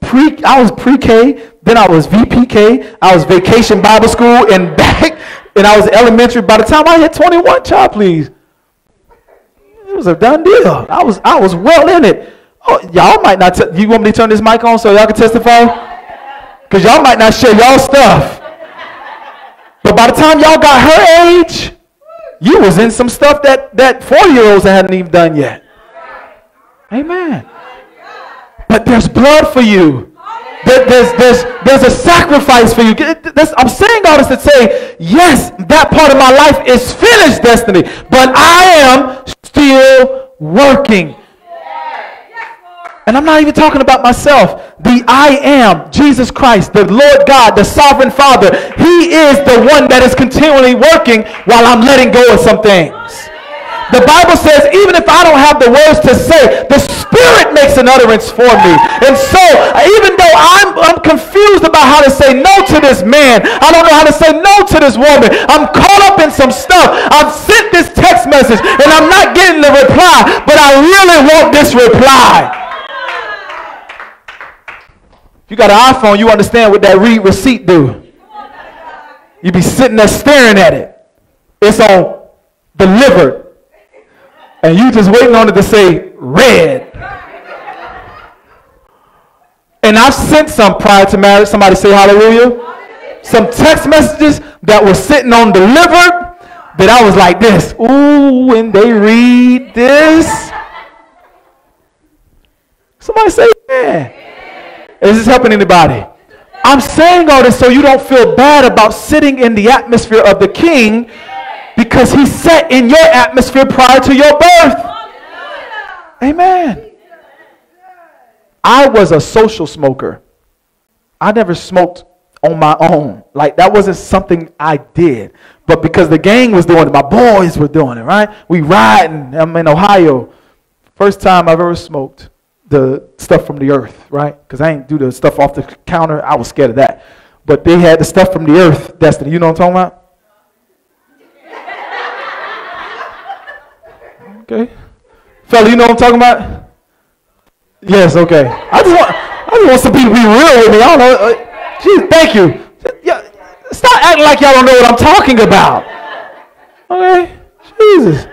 S1: pre, I was pre-K, then I was VPK, I was vacation Bible school and [laughs] back, and I was elementary. By the time I hit 21, child, please, it was a done deal. I was I was well in it. Oh, y'all might not. T- you want me to turn this mic on so y'all can testify? Because y'all might not share y'all stuff. But by the time y'all got her age, you was in some stuff that that four year olds hadn't even done yet. Amen. But there's blood for you. There's, there's, there's a sacrifice for you. I'm saying all this to say, yes, that part of my life is finished destiny, but I am still working. And I'm not even talking about myself. The I am, Jesus Christ, the Lord God, the sovereign Father. He is the one that is continually working while I'm letting go of some things. The Bible says, even if I don't have the words to say, the Spirit makes an utterance for me. And so, even though I'm, I'm confused about how to say no to this man, I don't know how to say no to this woman, I'm caught up in some stuff. I've sent this text message and I'm not getting the reply, but I really want this reply. If you got an iPhone, you understand what that read receipt do. You be sitting there staring at it. It's on delivered and you just waiting on it to say read. And I've sent some prior to marriage. Somebody say hallelujah. Some text messages that were sitting on delivered that I was like this. Ooh, when they read this. Somebody say, yeah. Is this helping anybody? I'm saying all this so you don't feel bad about sitting in the atmosphere of the king because he sat in your atmosphere prior to your birth. Amen. I was a social smoker. I never smoked on my own. Like that wasn't something I did. But because the gang was doing it, my boys were doing it, right? We riding. I'm in Ohio. First time I've ever smoked the stuff from the earth, right? Because I ain't do the stuff off the counter. I was scared of that. But they had the stuff from the earth, Destiny. You know what I'm talking about? [laughs] Okay. Fella, you know what I'm talking about? Yes, okay. I just want I just want some people to be real with me. I don't know. Uh, geez, thank you. Yeah, stop acting like y'all don't know what I'm talking about. Okay? Jesus.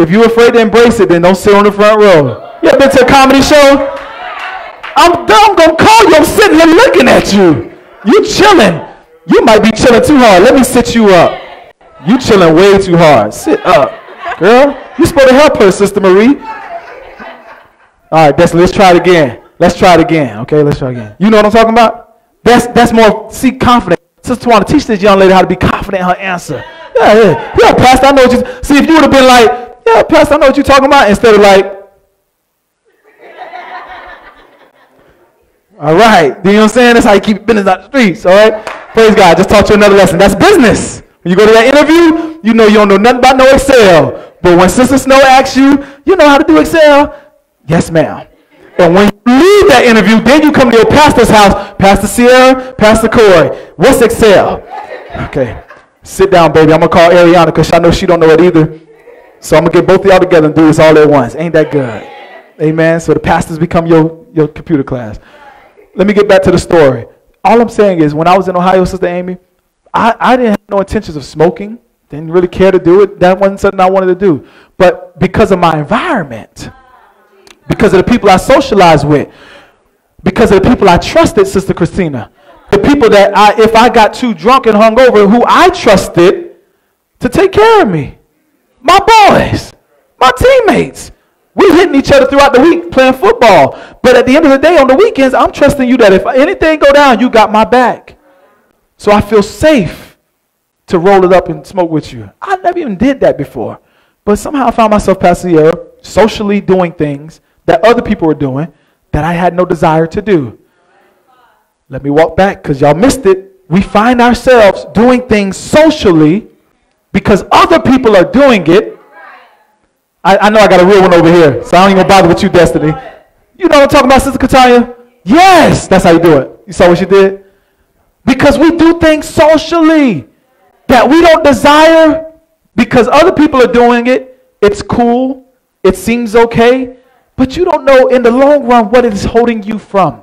S1: If you're afraid to embrace it, then don't sit on the front row. You ever been to a comedy show? I'm, I'm gonna call you. I'm sitting here looking at you. You chilling. You might be chilling too hard. Let me sit you up. You chilling way too hard. Sit up. Girl, you supposed to help her, Sister Marie. All right, Destiny, let's try it again. Let's try it again. Okay, let's try again. You know what I'm talking about? That's that's more see confident. Sister Tawana, teach this young lady how to be confident in her answer. Yeah, yeah. Yeah, Pastor, I know what you see if you would have been like, yeah, Pastor, I know what you're talking about, instead of like, all right. do You know what I'm saying? That's how you keep business out the streets, all right? Praise God. Just taught you another lesson. That's business. When you go to that interview, you know you don't know nothing about no Excel. But when Sister Snow asks you, you know how to do Excel? Yes, ma'am. And when you leave that interview, then you come to your pastor's house, Pastor Sierra, Pastor Corey. What's Excel? Okay. Sit down, baby. I'm to call Ariana because I know she don't know it either. So I'm going to get both of y'all together and do this all at once. Ain't that good? Amen. So the pastors become your, your computer class. Let me get back to the story. All I'm saying is when I was in Ohio, Sister Amy, I, I didn't have no intentions of smoking. Didn't really care to do it. That wasn't something I wanted to do. But because of my environment, because of the people I socialized with, because of the people I trusted, Sister Christina, the people that I, if I got too drunk and hungover, who I trusted to take care of me, my boys, My teammates. We're hitting each other throughout the week playing football. But at the end of the day, on the weekends, I'm trusting you that if anything go down, you got my back. So I feel safe to roll it up and smoke with you. I never even did that before. But somehow I found myself, Pastor Sierra, socially doing things that other people were doing that I had no desire to do. Let me walk back because y'all missed it. We find ourselves doing things socially because other people are doing it. I, I know I got a real one over here, so I don't even bother with you, Destiny. You know what I'm talking about, Sister Katanya? Yes, that's how you do it. You saw what she did? Because we do things socially that we don't desire because other people are doing it. It's cool. It seems okay. But you don't know in the long run what it is holding you from.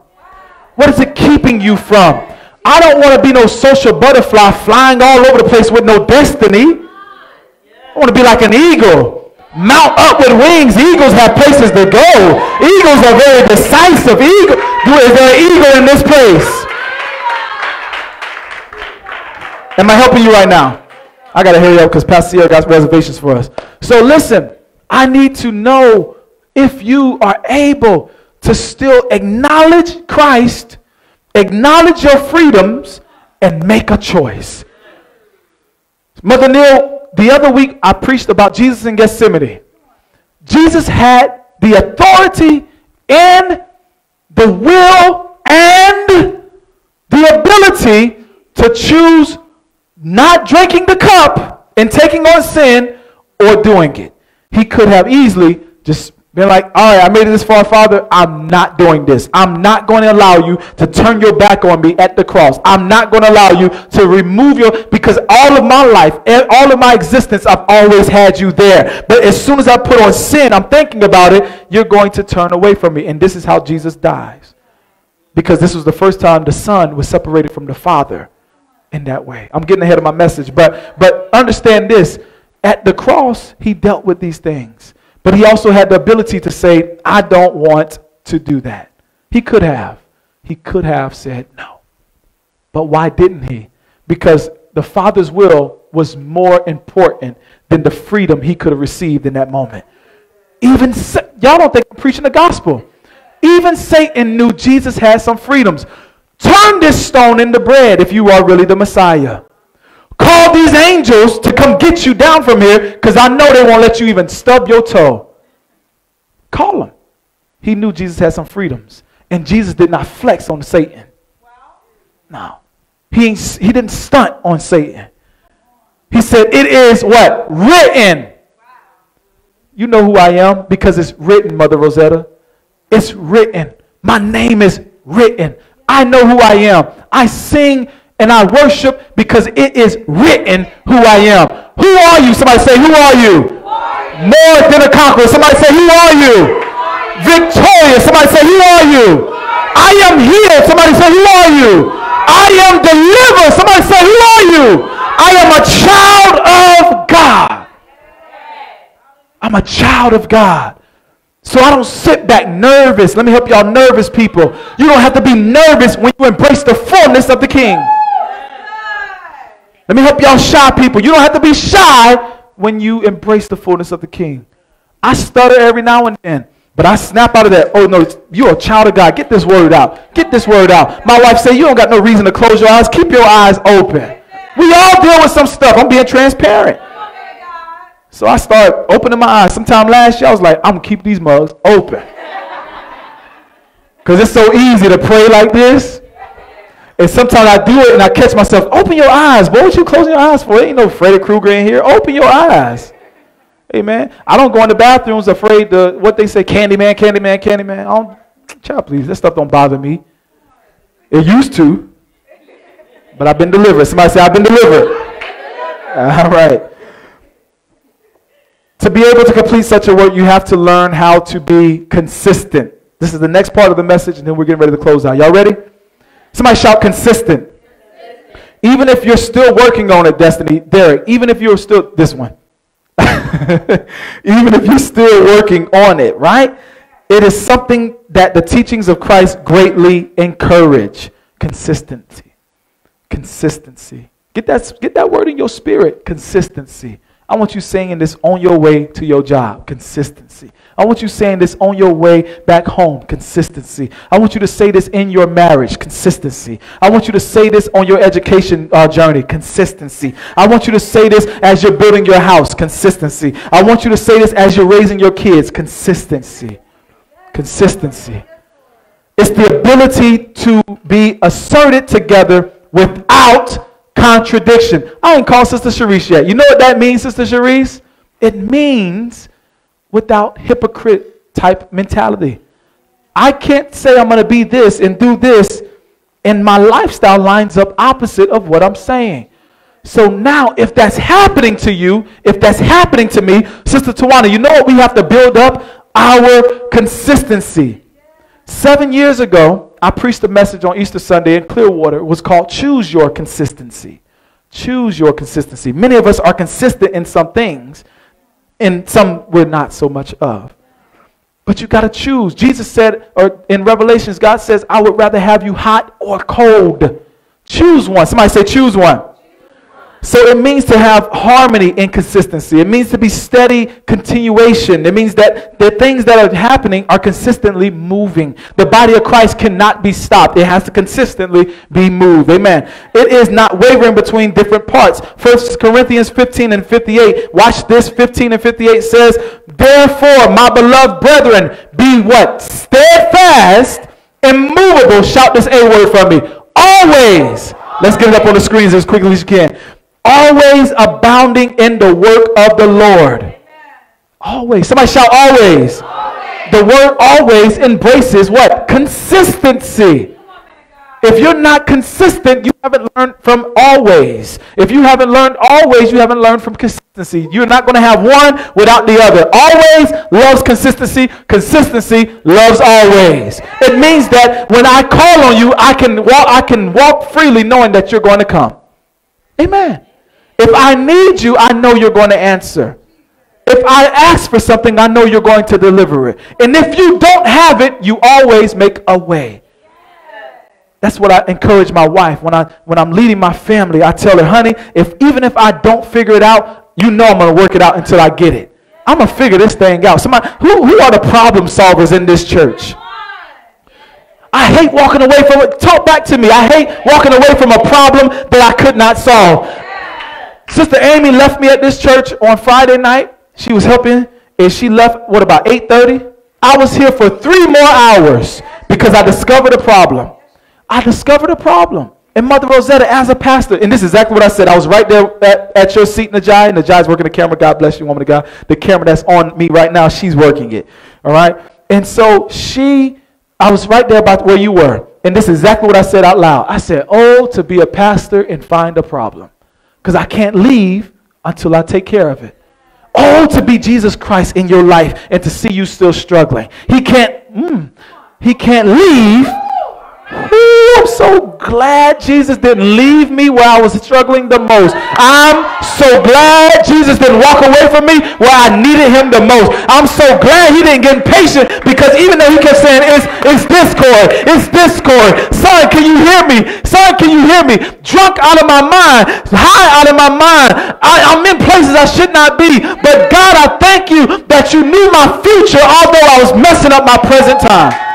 S1: What is it keeping you from? I don't want to be no social butterfly flying all over the place with no destiny. I want to be like an eagle. Mount up with wings. Eagles have places to go. Eagles are very decisive. Eagle, is there an eagle in this place? Am I helping you right now? I got to hurry up because Pastor Sierra got reservations for us. So listen, I need to know if you are able to still acknowledge Christ, acknowledge your freedoms, and make a choice. Mother Neil, the other week I preached about Jesus in Gethsemane. Jesus had the authority and the will and the ability to choose not drinking the cup and taking on sin or doing it. He could have easily just been like, all right, I made it this far, Father. I'm not doing this. I'm not going to allow you to turn your back on me at the cross. I'm not going to allow you to remove your, because all of my life, and all of my existence, I've always had you there. But as soon as I put on sin, I'm thinking about it, you're going to turn away from me. And this is how Jesus dies. Because this was the first time the Son was separated from the Father in that way. I'm getting ahead of my message, but but understand this. At the cross, he dealt with these things. But he also had the ability to say, I don't want to do that. He could have. He could have said no. But why didn't he? Because the Father's will was more important than the freedom he could have received in that moment. Even y'all don't think I'm preaching the gospel. Even Satan knew Jesus had some freedoms. Turn this stone into bread if you are really the Messiah. Call these angels to come get you down from here because I know they won't let you even stub your toe. Call them. He knew Jesus had some freedoms. And Jesus did not flex on Satan. No. He, he didn't stunt on Satan. He said, It is what? Written. You know who I am because it's written, Mother Rosetta. It's written. My name is written. I know who I am. I sing and I worship because it is written who I am. Who are you? Somebody say, Who are you? More than a conqueror. Somebody say, Who are you? Victorious. Somebody say, Who are you? I am healed. Somebody say, Who are you? I am delivered. Somebody say, Who are you? I am a child of God. I'm a child of God. So I don't sit back nervous. Let me help y'all nervous people. You don't have to be nervous when you embrace the fullness of the King. Let me help y'all shy people. You don't have to be shy when you embrace the fullness of the King. I stutter every now and then, but I snap out of that. Oh no, you're a child of God. Get this word out. Get this word out. My wife say you don't got no reason to close your eyes. Keep your eyes open. We all deal with some stuff. I'm being transparent. So I start opening my eyes. Sometime last year, I was like, I'm gonna keep these mugs open. Because it's so easy to pray like this. And sometimes I do it and I catch myself, open your eyes. Boy, what you closing your eyes for? Ain't no Freddy Krueger in here. Open your eyes. Man, I don't go in the bathrooms afraid to what they say, Candyman, Candyman, Candyman. I don't, child, please, this stuff don't bother me. It used to, but I've been delivered. Somebody say, I've been delivered. [laughs] All right. To be able to complete such a work, you have to learn how to be consistent. This is the next part of the message, and then we're getting ready to close out. Y'all ready? Somebody shout consistent. Even if you're still working on it, Destiny, Derek, even if you're still, this one. [laughs] even if you're still working on it, right? It is something that the teachings of Christ greatly encourage. Consistency. Consistency. Get that, get that word in your spirit. Consistency. I want you saying this on your way to your job. Consistency. I want you saying this on your way back home. Consistency. I want you to say this in your marriage. Consistency. I want you to say this on your education uh, journey. Consistency. I want you to say this as you're building your house. Consistency. I want you to say this as you're raising your kids. Consistency. Consistency. It's the ability to be asserted together without contradiction. I ain't called Sister Sharice yet. You know what that means, Sister Sharice? It means without hypocrite type mentality. I can't say I'm going to be this and do this, and my lifestyle lines up opposite of what I'm saying. So now, if that's happening to you, if that's happening to me, Sister Tawana, you know what we have to build up? Our consistency. Seven years ago, I preached a message on Easter Sunday in Clearwater. It was called Choose Your Consistency. Choose your consistency. Many of us are consistent in some things, and some we're not so much of. But you got to choose. Jesus said, or in Revelations, God says, I would rather have you hot or cold. Choose one. Somebody say, choose one. So it means to have harmony and consistency. It means to be steady continuation. It means that the things that are happening are consistently moving. The body of Christ cannot be stopped. It has to consistently be moved. Amen. It is not wavering between different parts. First Corinthians 15 and 58. Watch this. 15 and 58 says, Therefore, my beloved brethren, be what? Steadfast, immovable. Shout this A word for me. Always. Let's get it up on the screens as quickly as you can always abounding in the work of the Lord. Always. Somebody shout always. always. The word always embraces what? Consistency. If you're not consistent, you haven't learned from always. If you haven't learned always, you haven't learned from consistency. You're not going to have one without the other. Always loves consistency. Consistency loves always. It means that when I call on you, I can walk, I can walk freely knowing that you're going to come. Amen. If I need you, I know you're going to answer. If I ask for something, I know you're going to deliver it. And if you don't have it, you always make a way. That's what I encourage my wife when I when I'm leading my family. I tell her, honey, if even if I don't figure it out, you know I'm gonna work it out until I get it. I'm gonna figure this thing out. Somebody who, who are the problem solvers in this church? I hate walking away from it. Talk back to me. I hate walking away from a problem that I could not solve. Sister Amy left me at this church on Friday night. She was helping, and she left, what, about 8.30? I was here for three more hours because I discovered a problem. I discovered a problem. And Mother Rosetta, as a pastor, and this is exactly what I said. I was right there at, at your seat, Najai. Najai's working the camera. God bless you, woman of God. The camera that's on me right now, she's working it. All right? And so she, I was right there about where you were. And this is exactly what I said out loud. I said, Oh, to be a pastor and find a problem because I can't leave until I take care of it. Oh, to be Jesus Christ in your life and to see you still struggling. He can't, mm, he can't leave I'm so glad Jesus didn't leave me where I was struggling the most. I'm so glad Jesus didn't walk away from me where I needed him the most. I'm so glad he didn't get impatient because even though he kept saying, it's, it's discord, it's discord. Son, can you hear me? Son, can you hear me? Drunk out of my mind, high out of my mind. I, I'm in places I should not be. But God, I thank you that you knew my future although I was messing up my present time.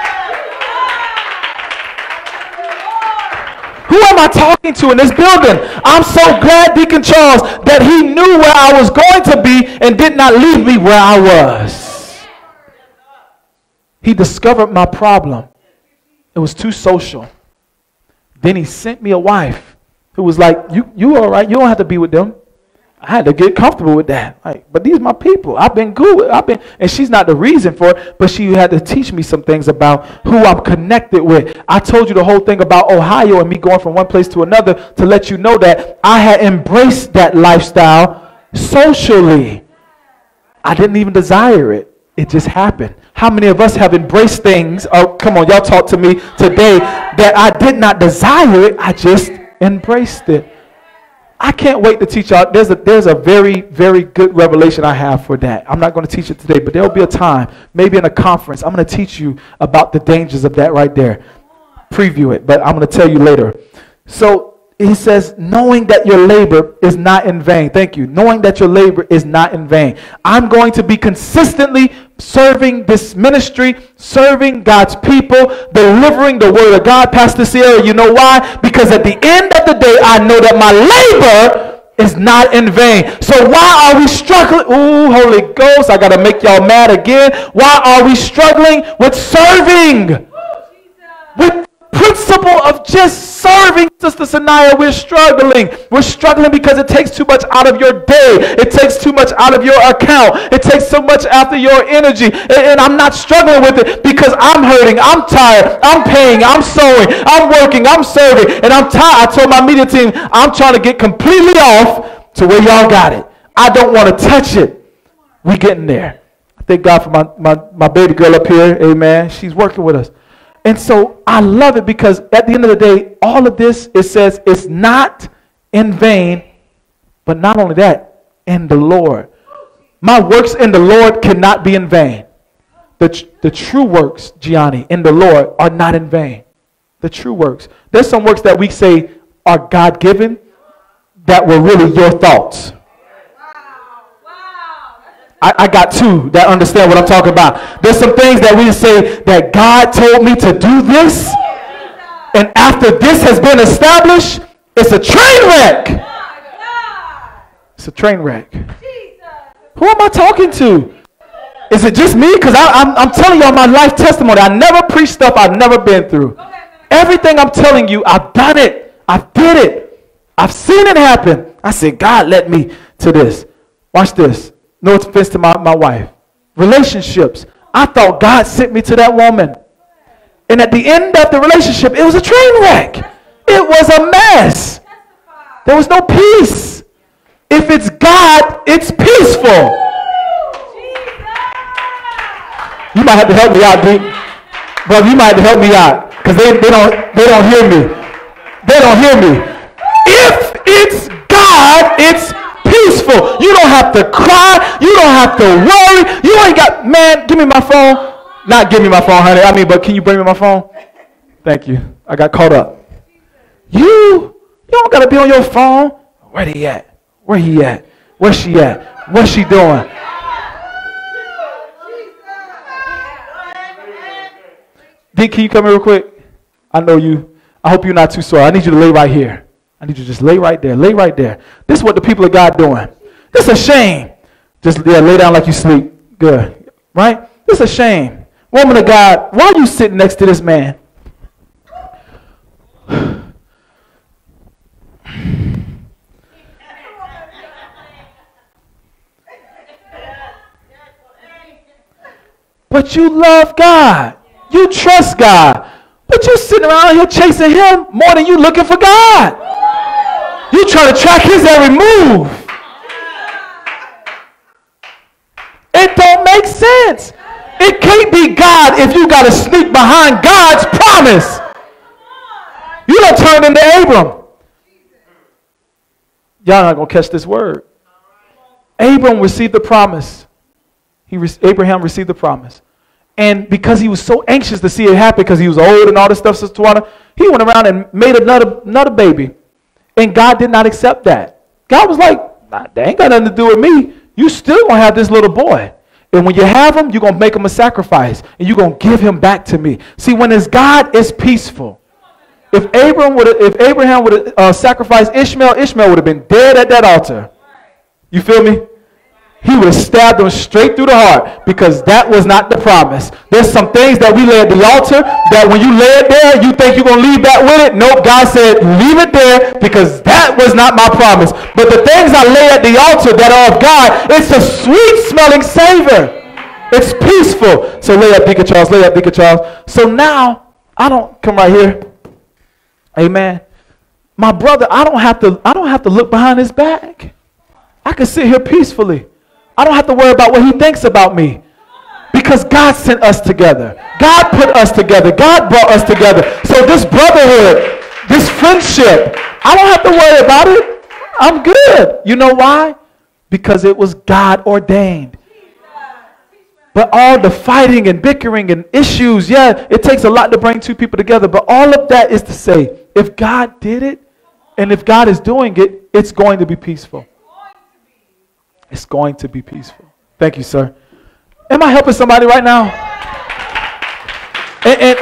S1: Who am I talking to in this building? I'm so glad, Deacon Charles, that he knew where I was going to be and did not leave me where I was. He discovered my problem. It was too social. Then he sent me a wife who was like, you, you all right? You don't have to be with them. I had to get comfortable with that. Like, but these are my people. I've been good. I've been, and she's not the reason for it, but she had to teach me some things about who I'm connected with. I told you the whole thing about Ohio and me going from one place to another to let you know that I had embraced that lifestyle socially. I didn't even desire it. It just happened. How many of us have embraced things? Oh, come on, y'all talk to me today that I did not desire it. I just embraced it. I can't wait to teach y'all. There's a, there's a very, very good revelation I have for that. I'm not going to teach it today, but there'll be a time, maybe in a conference, I'm going to teach you about the dangers of that right there. Preview it, but I'm going to tell you later. So he says, knowing that your labor is not in vain. Thank you. Knowing that your labor is not in vain. I'm going to be consistently serving this ministry, serving God's people, delivering the word of God, Pastor Sierra. You know why? Because at the end of the day, I know that my labor is not in vain. So why are we struggling? Ooh, Holy Ghost, I got to make y'all mad again. Why are we struggling with serving? With principle of just serving, Sister Sanaya, we're struggling. We're struggling because it takes too much out of your day. It takes too much out of your account. It takes so much after your energy. And, and I'm not struggling with it because I'm hurting. I'm tired. I'm paying. I'm sowing. I'm working. I'm serving. And I'm tired. I told my media team, I'm trying to get completely off to where y'all got it. I don't want to touch it. We getting there. Thank God for my, my, my baby girl up here. Amen. She's working with us. And so I love it because at the end of the day, all of this, it says it's not in vain, but not only that, in the Lord. My works in the Lord cannot be in vain. The, the true works, Gianni, in the Lord are not in vain. The true works. There's some works that we say are God given that were really your thoughts. I, I, got two that understand what I'm talking about. There's some things that we say that God told me to do this, and after this has been established, it's a train wreck. It's a train wreck. Who am I talking to? Is it just me? Because I'm, I'm telling y'all my life testimony. I never preached stuff I've never been through. Everything I'm telling you, I've done it. I've did it. I've seen it happen. I said, God led me to this. Watch this. No offense to my, my wife. Relationships. I thought God sent me to that woman. And at the end of the relationship, it was a train wreck. It was a mess. There was no peace. If it's God, it's peaceful. You might have to help me out, Deep. Brother, you might have to help me out. Because they, they, don't, they don't hear me. They don't hear me. If it's God, it's peaceful. You don't have to cry. You don't have to worry. You ain't got, man, give me my phone. Not give me my phone, honey. I mean, but can you bring me my phone? Thank you. I got caught up. You, you don't got to be on your phone. Where he at? Where he at? Where she at? What's she doing? D, can you come here real quick? I know you. I hope you're not too sore. I need you to lay right here. I need you to just lay right there. Lay right there. This is what the people of God doing. This is a shame. Just yeah, lay down like you sleep. Good. Right? This is a shame. Woman of God, why are you sitting next to this man? But you love God. You trust God. But you're sitting around here chasing him more than you looking for God. You trying to track his every move. It don't make sense. It can't be God if you got to sneak behind God's promise. You don't turn into Abram. Y'all not going to catch this word. Abram received the promise. He re- Abraham received the promise. And because he was so anxious to see it happen, because he was old and all this stuff, Tawana, he went around and made another, another baby. And God did not accept that. God was like, nah, that ain't got nothing to do with me. You still gonna have this little boy. And when you have him, you're gonna make him a sacrifice and you're gonna give him back to me. See, when it's God, it's peaceful. If Abraham would if Abraham would have uh, sacrificed Ishmael, Ishmael would have been dead at that altar. You feel me? He would have stabbed them straight through the heart because that was not the promise. There's some things that we lay at the altar that when you lay it there, you think you're going to leave that with it. Nope, God said, leave it there because that was not my promise. But the things I lay at the altar that are of God, it's a sweet smelling savor. It's peaceful. So lay up, Deacon Charles, lay up, Deacon Charles. So now, I don't, come right here. Amen. My brother, I don't have to, I don't have to look behind his back. I can sit here peacefully. I don't have to worry about what he thinks about me. Because God sent us together. God put us together. God brought us together. So this brotherhood, this friendship, I don't have to worry about it. I'm good. You know why? Because it was God ordained. But all the fighting and bickering and issues, yeah, it takes a lot to bring two people together. But all of that is to say, if God did it, And if God is doing it, it's going to be peaceful. It's going to be peaceful. Thank you, sir. Am I helping somebody right now? And, and,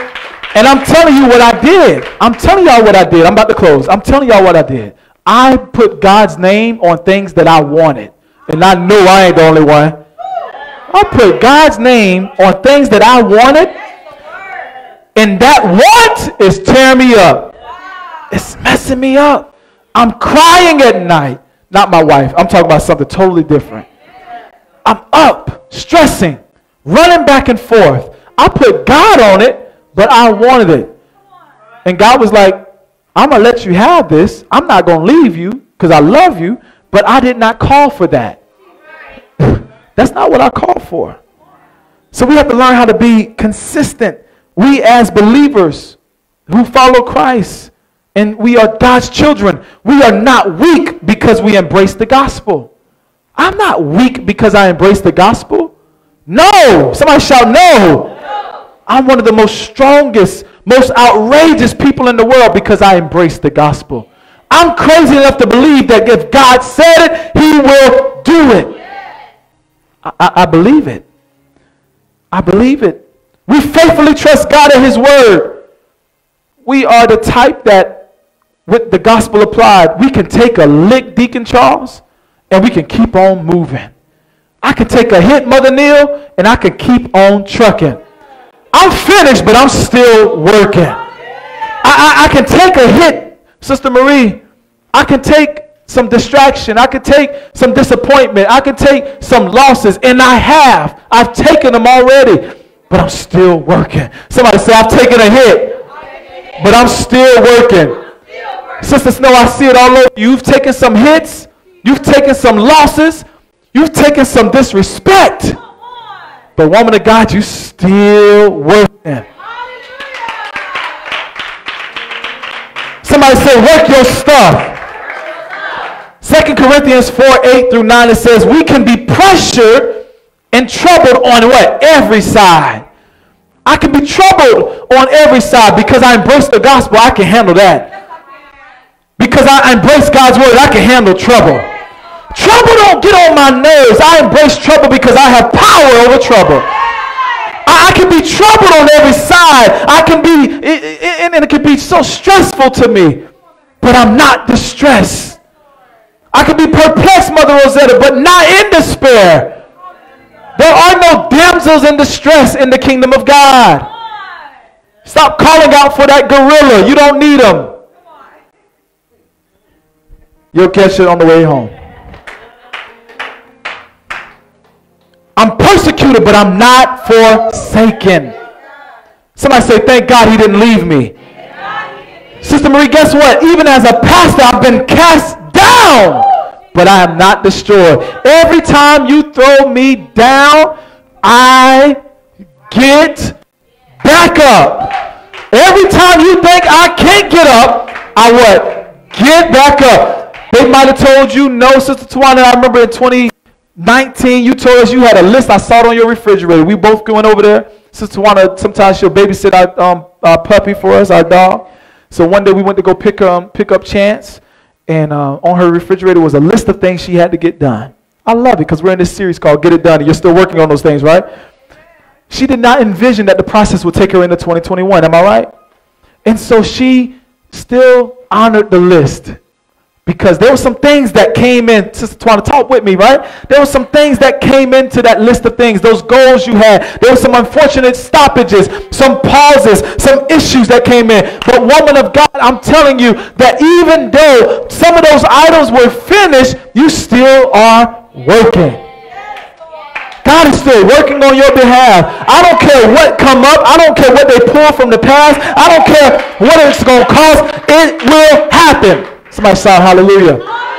S1: and I'm telling you what I did. I'm telling y'all what I did. I'm about to close. I'm telling y'all what I did. I put God's name on things that I wanted. And I know I ain't the only one. I put God's name on things that I wanted. And that want is tearing me up. It's messing me up. I'm crying at night. Not my wife. I'm talking about something totally different. I'm up, stressing, running back and forth. I put God on it, but I wanted it. And God was like, I'm going to let you have this. I'm not going to leave you because I love you, but I did not call for that. [laughs] That's not what I called for. So we have to learn how to be consistent. We, as believers who follow Christ, and we are God's children, we are not weak because we embrace the gospel. I'm not weak because I embrace the gospel. No. Somebody shout no. I'm one of the most strongest, most outrageous people in the world because I embrace the gospel. I'm crazy enough to believe that if God said it, he will do it. I, I, I believe it. I believe it. We faithfully trust God and his word. We are the type that, with the gospel applied, we can take a lick, Deacon Charles, and we can keep on moving. I can take a hit, Mother Neil, and I can keep on trucking. I'm finished, but I'm still working. I, I, I can take a hit, Sister Marie. I can take some distraction. I can take some disappointment. I can take some losses, and I have. I've taken them already, but I'm still working. Somebody say, I've taken a hit, but I'm still working. Sister Snow, I see it all over. You've taken some hits. You've taken some losses. You've taken some disrespect. But woman of God, you still working. Somebody say, work your stuff. 2 Corinthians 4 8 through 9, it says, We can be pressured and troubled on what? Every side. I can be troubled on every side because I embrace the gospel. I can handle that. Because I embrace God's word, I can handle trouble. Trouble don't get on my nerves. I embrace trouble because I have power over trouble. I, I can be troubled on every side. I can be, and it, it can be so stressful to me, but I'm not distressed. I can be perplexed, Mother Rosetta, but not in despair. There are no damsels in distress in the kingdom of God. Stop calling out for that gorilla. You don't need them. You'll catch it on the way home. I'm persecuted, but I'm not forsaken. Somebody say, Thank God he didn't leave me. Sister Marie, guess what? Even as a pastor, I've been cast down, but I am not destroyed. Every time you throw me down, I get back up. Every time you think I can't get up, I what? Get back up. They might have told you no, Sister Tawana. I remember in 2019, you told us you had a list. I saw it on your refrigerator. We both going over there. Sister Tawana, sometimes she'll babysit our, um, our puppy for us, our dog. So one day we went to go pick, um, pick up Chance and uh, on her refrigerator was a list of things she had to get done. I love it because we're in this series called Get It Done, and you're still working on those things, right? She did not envision that the process would take her into 2021. Am I right? And so she still honored the list because there were some things that came in. Sister Tawana, talk with me, right? There were some things that came into that list of things, those goals you had. There were some unfortunate stoppages, some pauses, some issues that came in. But, woman of God, I'm telling you that even though some of those items were finished, you still are working. God is still working on your behalf. I don't care what come up. I don't care what they pull from the past. I don't care what it's going to cost. It will happen. Somebody shout hallelujah. hallelujah.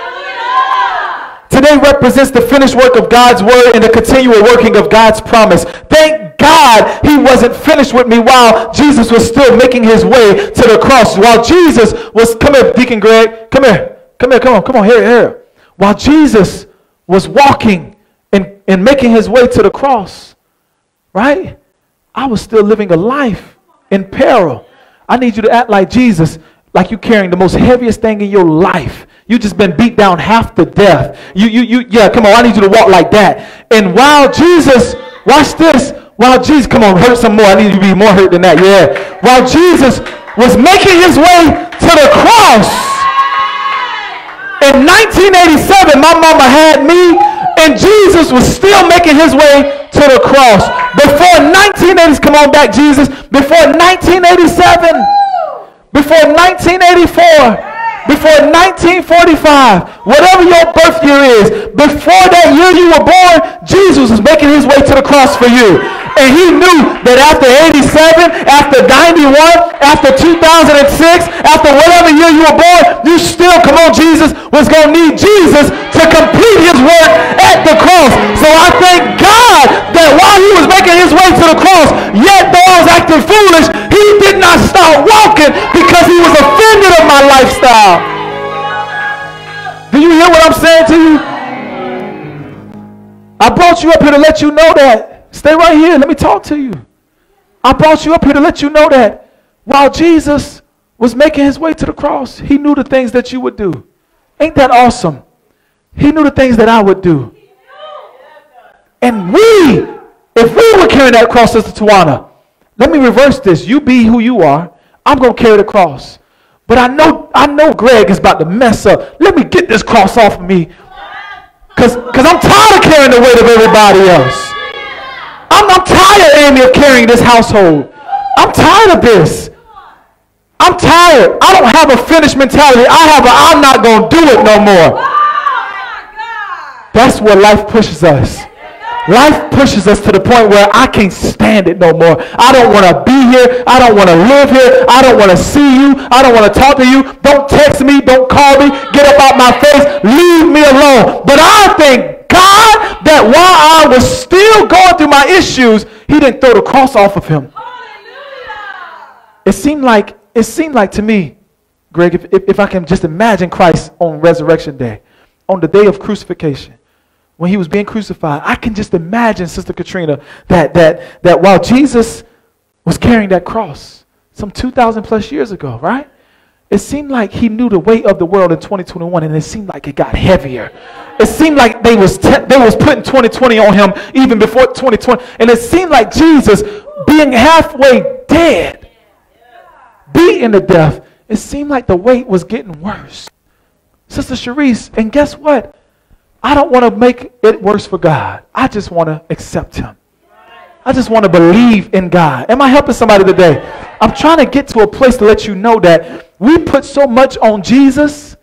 S1: Today represents the finished work of God's word and the continual working of God's promise. Thank God he wasn't finished with me while Jesus was still making his way to the cross. While Jesus was, come here, Deacon Greg, come here, come here, come on, come on, here, here. While Jesus was walking and, and making his way to the cross, right? I was still living a life in peril. I need you to act like Jesus like you're carrying the most heaviest thing in your life. You just been beat down half to death. You, you, you, yeah, come on, I need you to walk like that. And while Jesus, watch this, while Jesus, come on, hurt some more. I need you to be more hurt than that. Yeah. While Jesus was making his way to the cross. In 1987, my mama had me, and Jesus was still making his way to the cross. Before 1980s, come on back, Jesus. Before 1987, before 1984, before 1945, whatever your birth year is, before that year you were born, Jesus was making his way to the cross for you. And he knew that after 87, after 91, after 2006, after whatever year you were born, you still, come on, Jesus, was going to need Jesus to complete his work at the cross. Lifestyle. Do you hear what I'm saying to you? I brought you up here to let you know that. Stay right here. Let me talk to you. I brought you up here to let you know that while Jesus was making his way to the cross, he knew the things that you would do. Ain't that awesome? He knew the things that I would do. And we, if we were carrying that cross, Sister Tawana, let me reverse this. You be who you are. I'm going to carry the cross. But I know, I know Greg is about to mess up. Let me get this cross off of me. Because I'm tired of carrying the weight of everybody else. I'm, I'm tired, Amy, of carrying this household. I'm tired of this. I'm tired. I don't have a finished mentality. I have a I'm not going to do it no more. Oh That's where life pushes us. Life pushes us to the point where I can't stand it no more. I don't want to be here. I don't want to live here. I don't want to see you. I don't want to talk to you. Don't text me. Don't call me. Get up out my face. Leave me alone. But I thank God that while I was still going through my issues, he didn't throw the cross off of him. Hallelujah. It seemed like, it seemed like to me, Greg, if, if, if I can just imagine Christ on resurrection day, on the day of crucifixion, when he was being crucified, I can just imagine, Sister Katrina, that, that, that while Jesus was carrying that cross some 2,000 plus years ago, right? It seemed like he knew the weight of the world in 2021, and it seemed like it got heavier. It seemed like they was te- they was putting 2020 on him even before 2020, and it seemed like Jesus being halfway dead, beaten to death. It seemed like the weight was getting worse. Sister Sharice, and guess what? I don't want to make it worse for God. I just want to accept Him. I just want to believe in God. Am I helping somebody today? I'm trying to get to a place to let you know that we put so much on Jesus,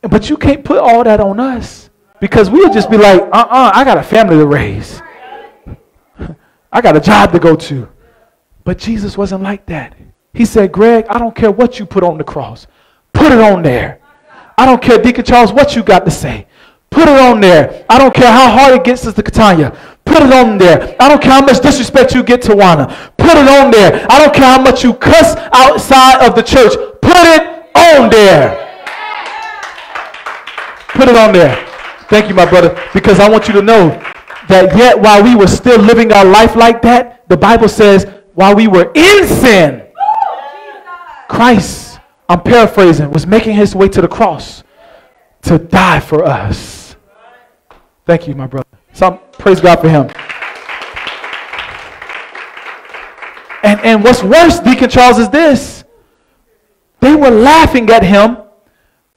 S1: but you can't put all that on us because we'll just be like, uh uh-uh, uh I got a family to raise, [laughs] I got a job to go to. But Jesus wasn't like that. He said, Greg, I don't care what you put on the cross, put it on there. I don't care, Deacon Charles, what you got to say. Put it on there. I don't care how hard it gets, us to Katanya. Put it on there. I don't care how much disrespect you get Tawana. Put it on there. I don't care how much you cuss outside of the church. Put it on there. Put it on there. Thank you, my brother, because I want you to know that yet while we were still living our life like that, the Bible says while we were in sin, Christ, I'm paraphrasing, was making his way to the cross to die for us. Thank you, my brother. So praise God for him. And, and what's worse, Deacon Charles, is this. They were laughing at him,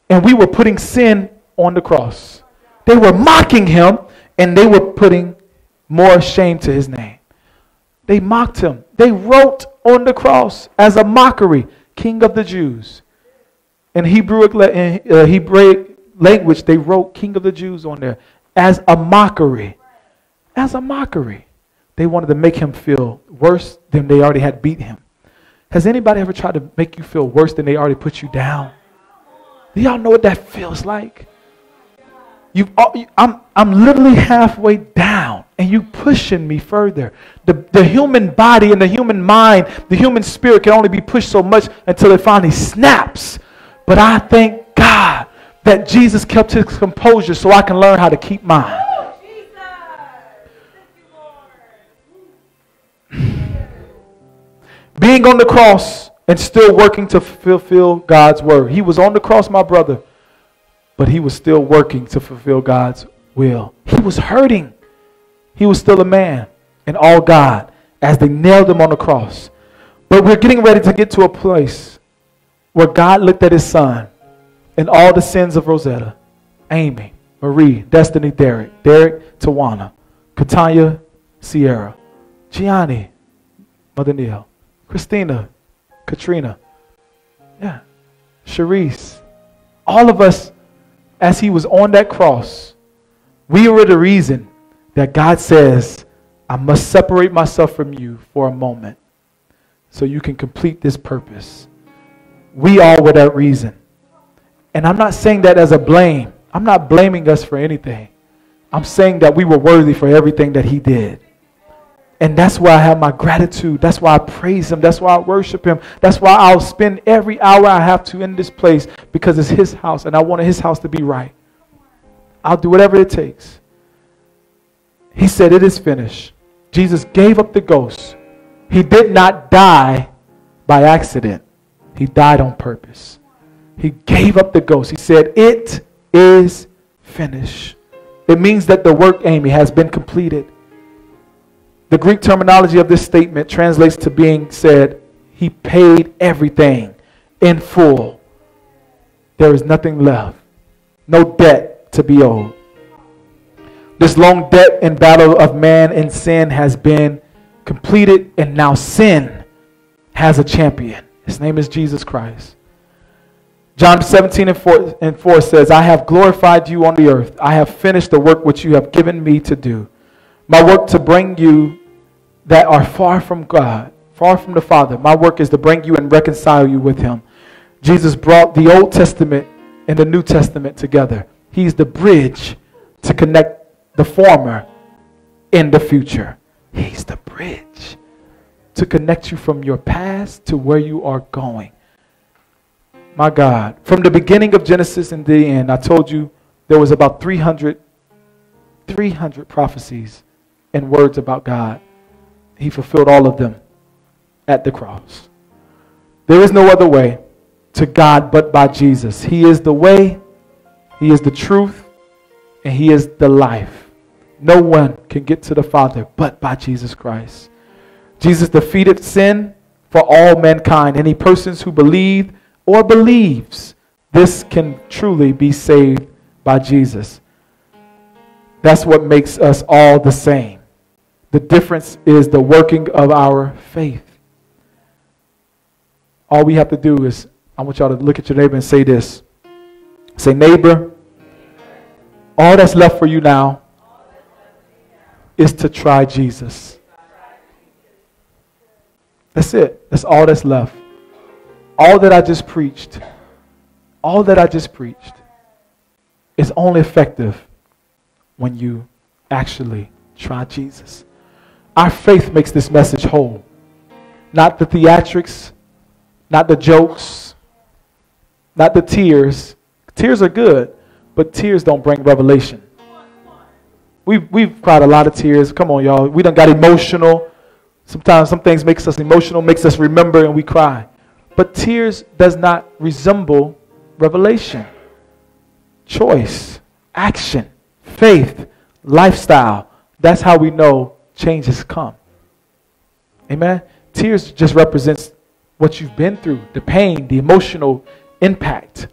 S1: and we were putting sin on the cross. They were mocking him, and they were putting more shame to his name. They mocked him. They wrote on the cross as a mockery, King of the Jews. In Hebrew, in, uh, Hebrew language, they wrote King of the Jews on there as a mockery. As a mockery. They wanted to make him feel worse than they already had beat him. Has anybody ever tried to make you feel worse than they already put you down? Do y'all know what that feels like? You, I'm, I'm literally halfway down, and you pushing me further. The, the human body and the human mind, the human spirit can only be pushed so much until it finally snaps. But I thank God that Jesus kept his composure so I can learn how to keep mine. Oh, Being on the cross and still working to fulfill God's word. He was on the cross, my brother, but he was still working to fulfill God's will. He was hurting. He was still a man and all God as they nailed him on the cross. But we're getting ready to get to a place where God looked at his son and all the sins of Rosetta, Amy, Marie, Destiny, Derek, Derek, Tawana, Katanya, Sierra, Gianni, Mother Neil, Christina, Katrina, yeah, Sharice, all of us, as he was on that cross, we were the reason that God says, I must separate myself from you for a moment so you can complete this purpose. We all were that reason. And I'm not saying that as a blame. I'm not blaming us for anything. I'm saying that we were worthy for everything that he did. And that's why I have my gratitude. That's why I praise him. That's why I worship him. That's why I'll spend every hour I have to in this place because it's his house and I want his house to be right. I'll do whatever it takes. He said, It is finished. Jesus gave up the ghost. He did not die by accident, he died on purpose. He gave up the ghost. He said, It is finished. It means that the work, Amy, has been completed. The Greek terminology of this statement translates to being said, He paid everything in full. There is nothing left, no debt to be owed. This long debt and battle of man and sin has been completed, and now sin has a champion. His name is Jesus Christ. John 17 and 4, and 4 says, I have glorified you on the earth. I have finished the work which you have given me to do. My work to bring you that are far from God, far from the Father. My work is to bring you and reconcile you with Him. Jesus brought the Old Testament and the New Testament together. He's the bridge to connect the former in the future. He's the bridge to connect you from your past to where you are going. My God, from the beginning of Genesis and the end, I told you there was about 300, 300 prophecies and words about God. He fulfilled all of them at the cross. There is no other way to God but by Jesus. He is the way, He is the truth, and He is the life. No one can get to the Father but by Jesus Christ. Jesus defeated sin for all mankind. Any persons who believe or believes this can truly be saved by Jesus. That's what makes us all the same. The difference is the working of our faith. All we have to do is, I want y'all to look at your neighbor and say this. Say, neighbor, all that's left for you now is to try Jesus. That's it. That's all that's left. All that I just preached, all that I just preached is only effective when you actually try Jesus. Our faith makes this message whole. Not the theatrics, not the jokes, not the tears. Tears are good, but tears don't bring revelation. We've, we've cried a lot of tears. Come on, y'all. We done got emotional. Sometimes some things makes us emotional, makes us remember, and we cry. But tears does not resemble revelation. Choice, action, faith, lifestyle. That's how we know change has come. Amen. Tears just represents what you've been through, the pain, the emotional impact.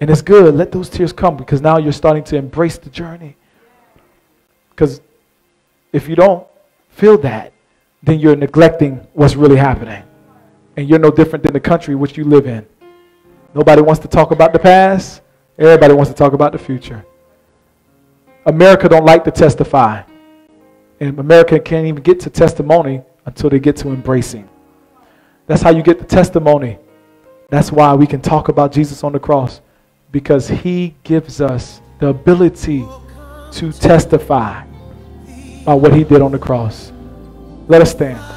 S1: And it's good. Let those tears come because now you're starting to embrace the journey. Because if you don't feel that, then you're neglecting what's really happening. And you're no different than the country which you live in. Nobody wants to talk about the past. Everybody wants to talk about the future. America don't like to testify. And America can't even get to testimony until they get to embracing. That's how you get the testimony. That's why we can talk about Jesus on the cross. Because he gives us the ability to testify by what he did on the cross. Let us stand.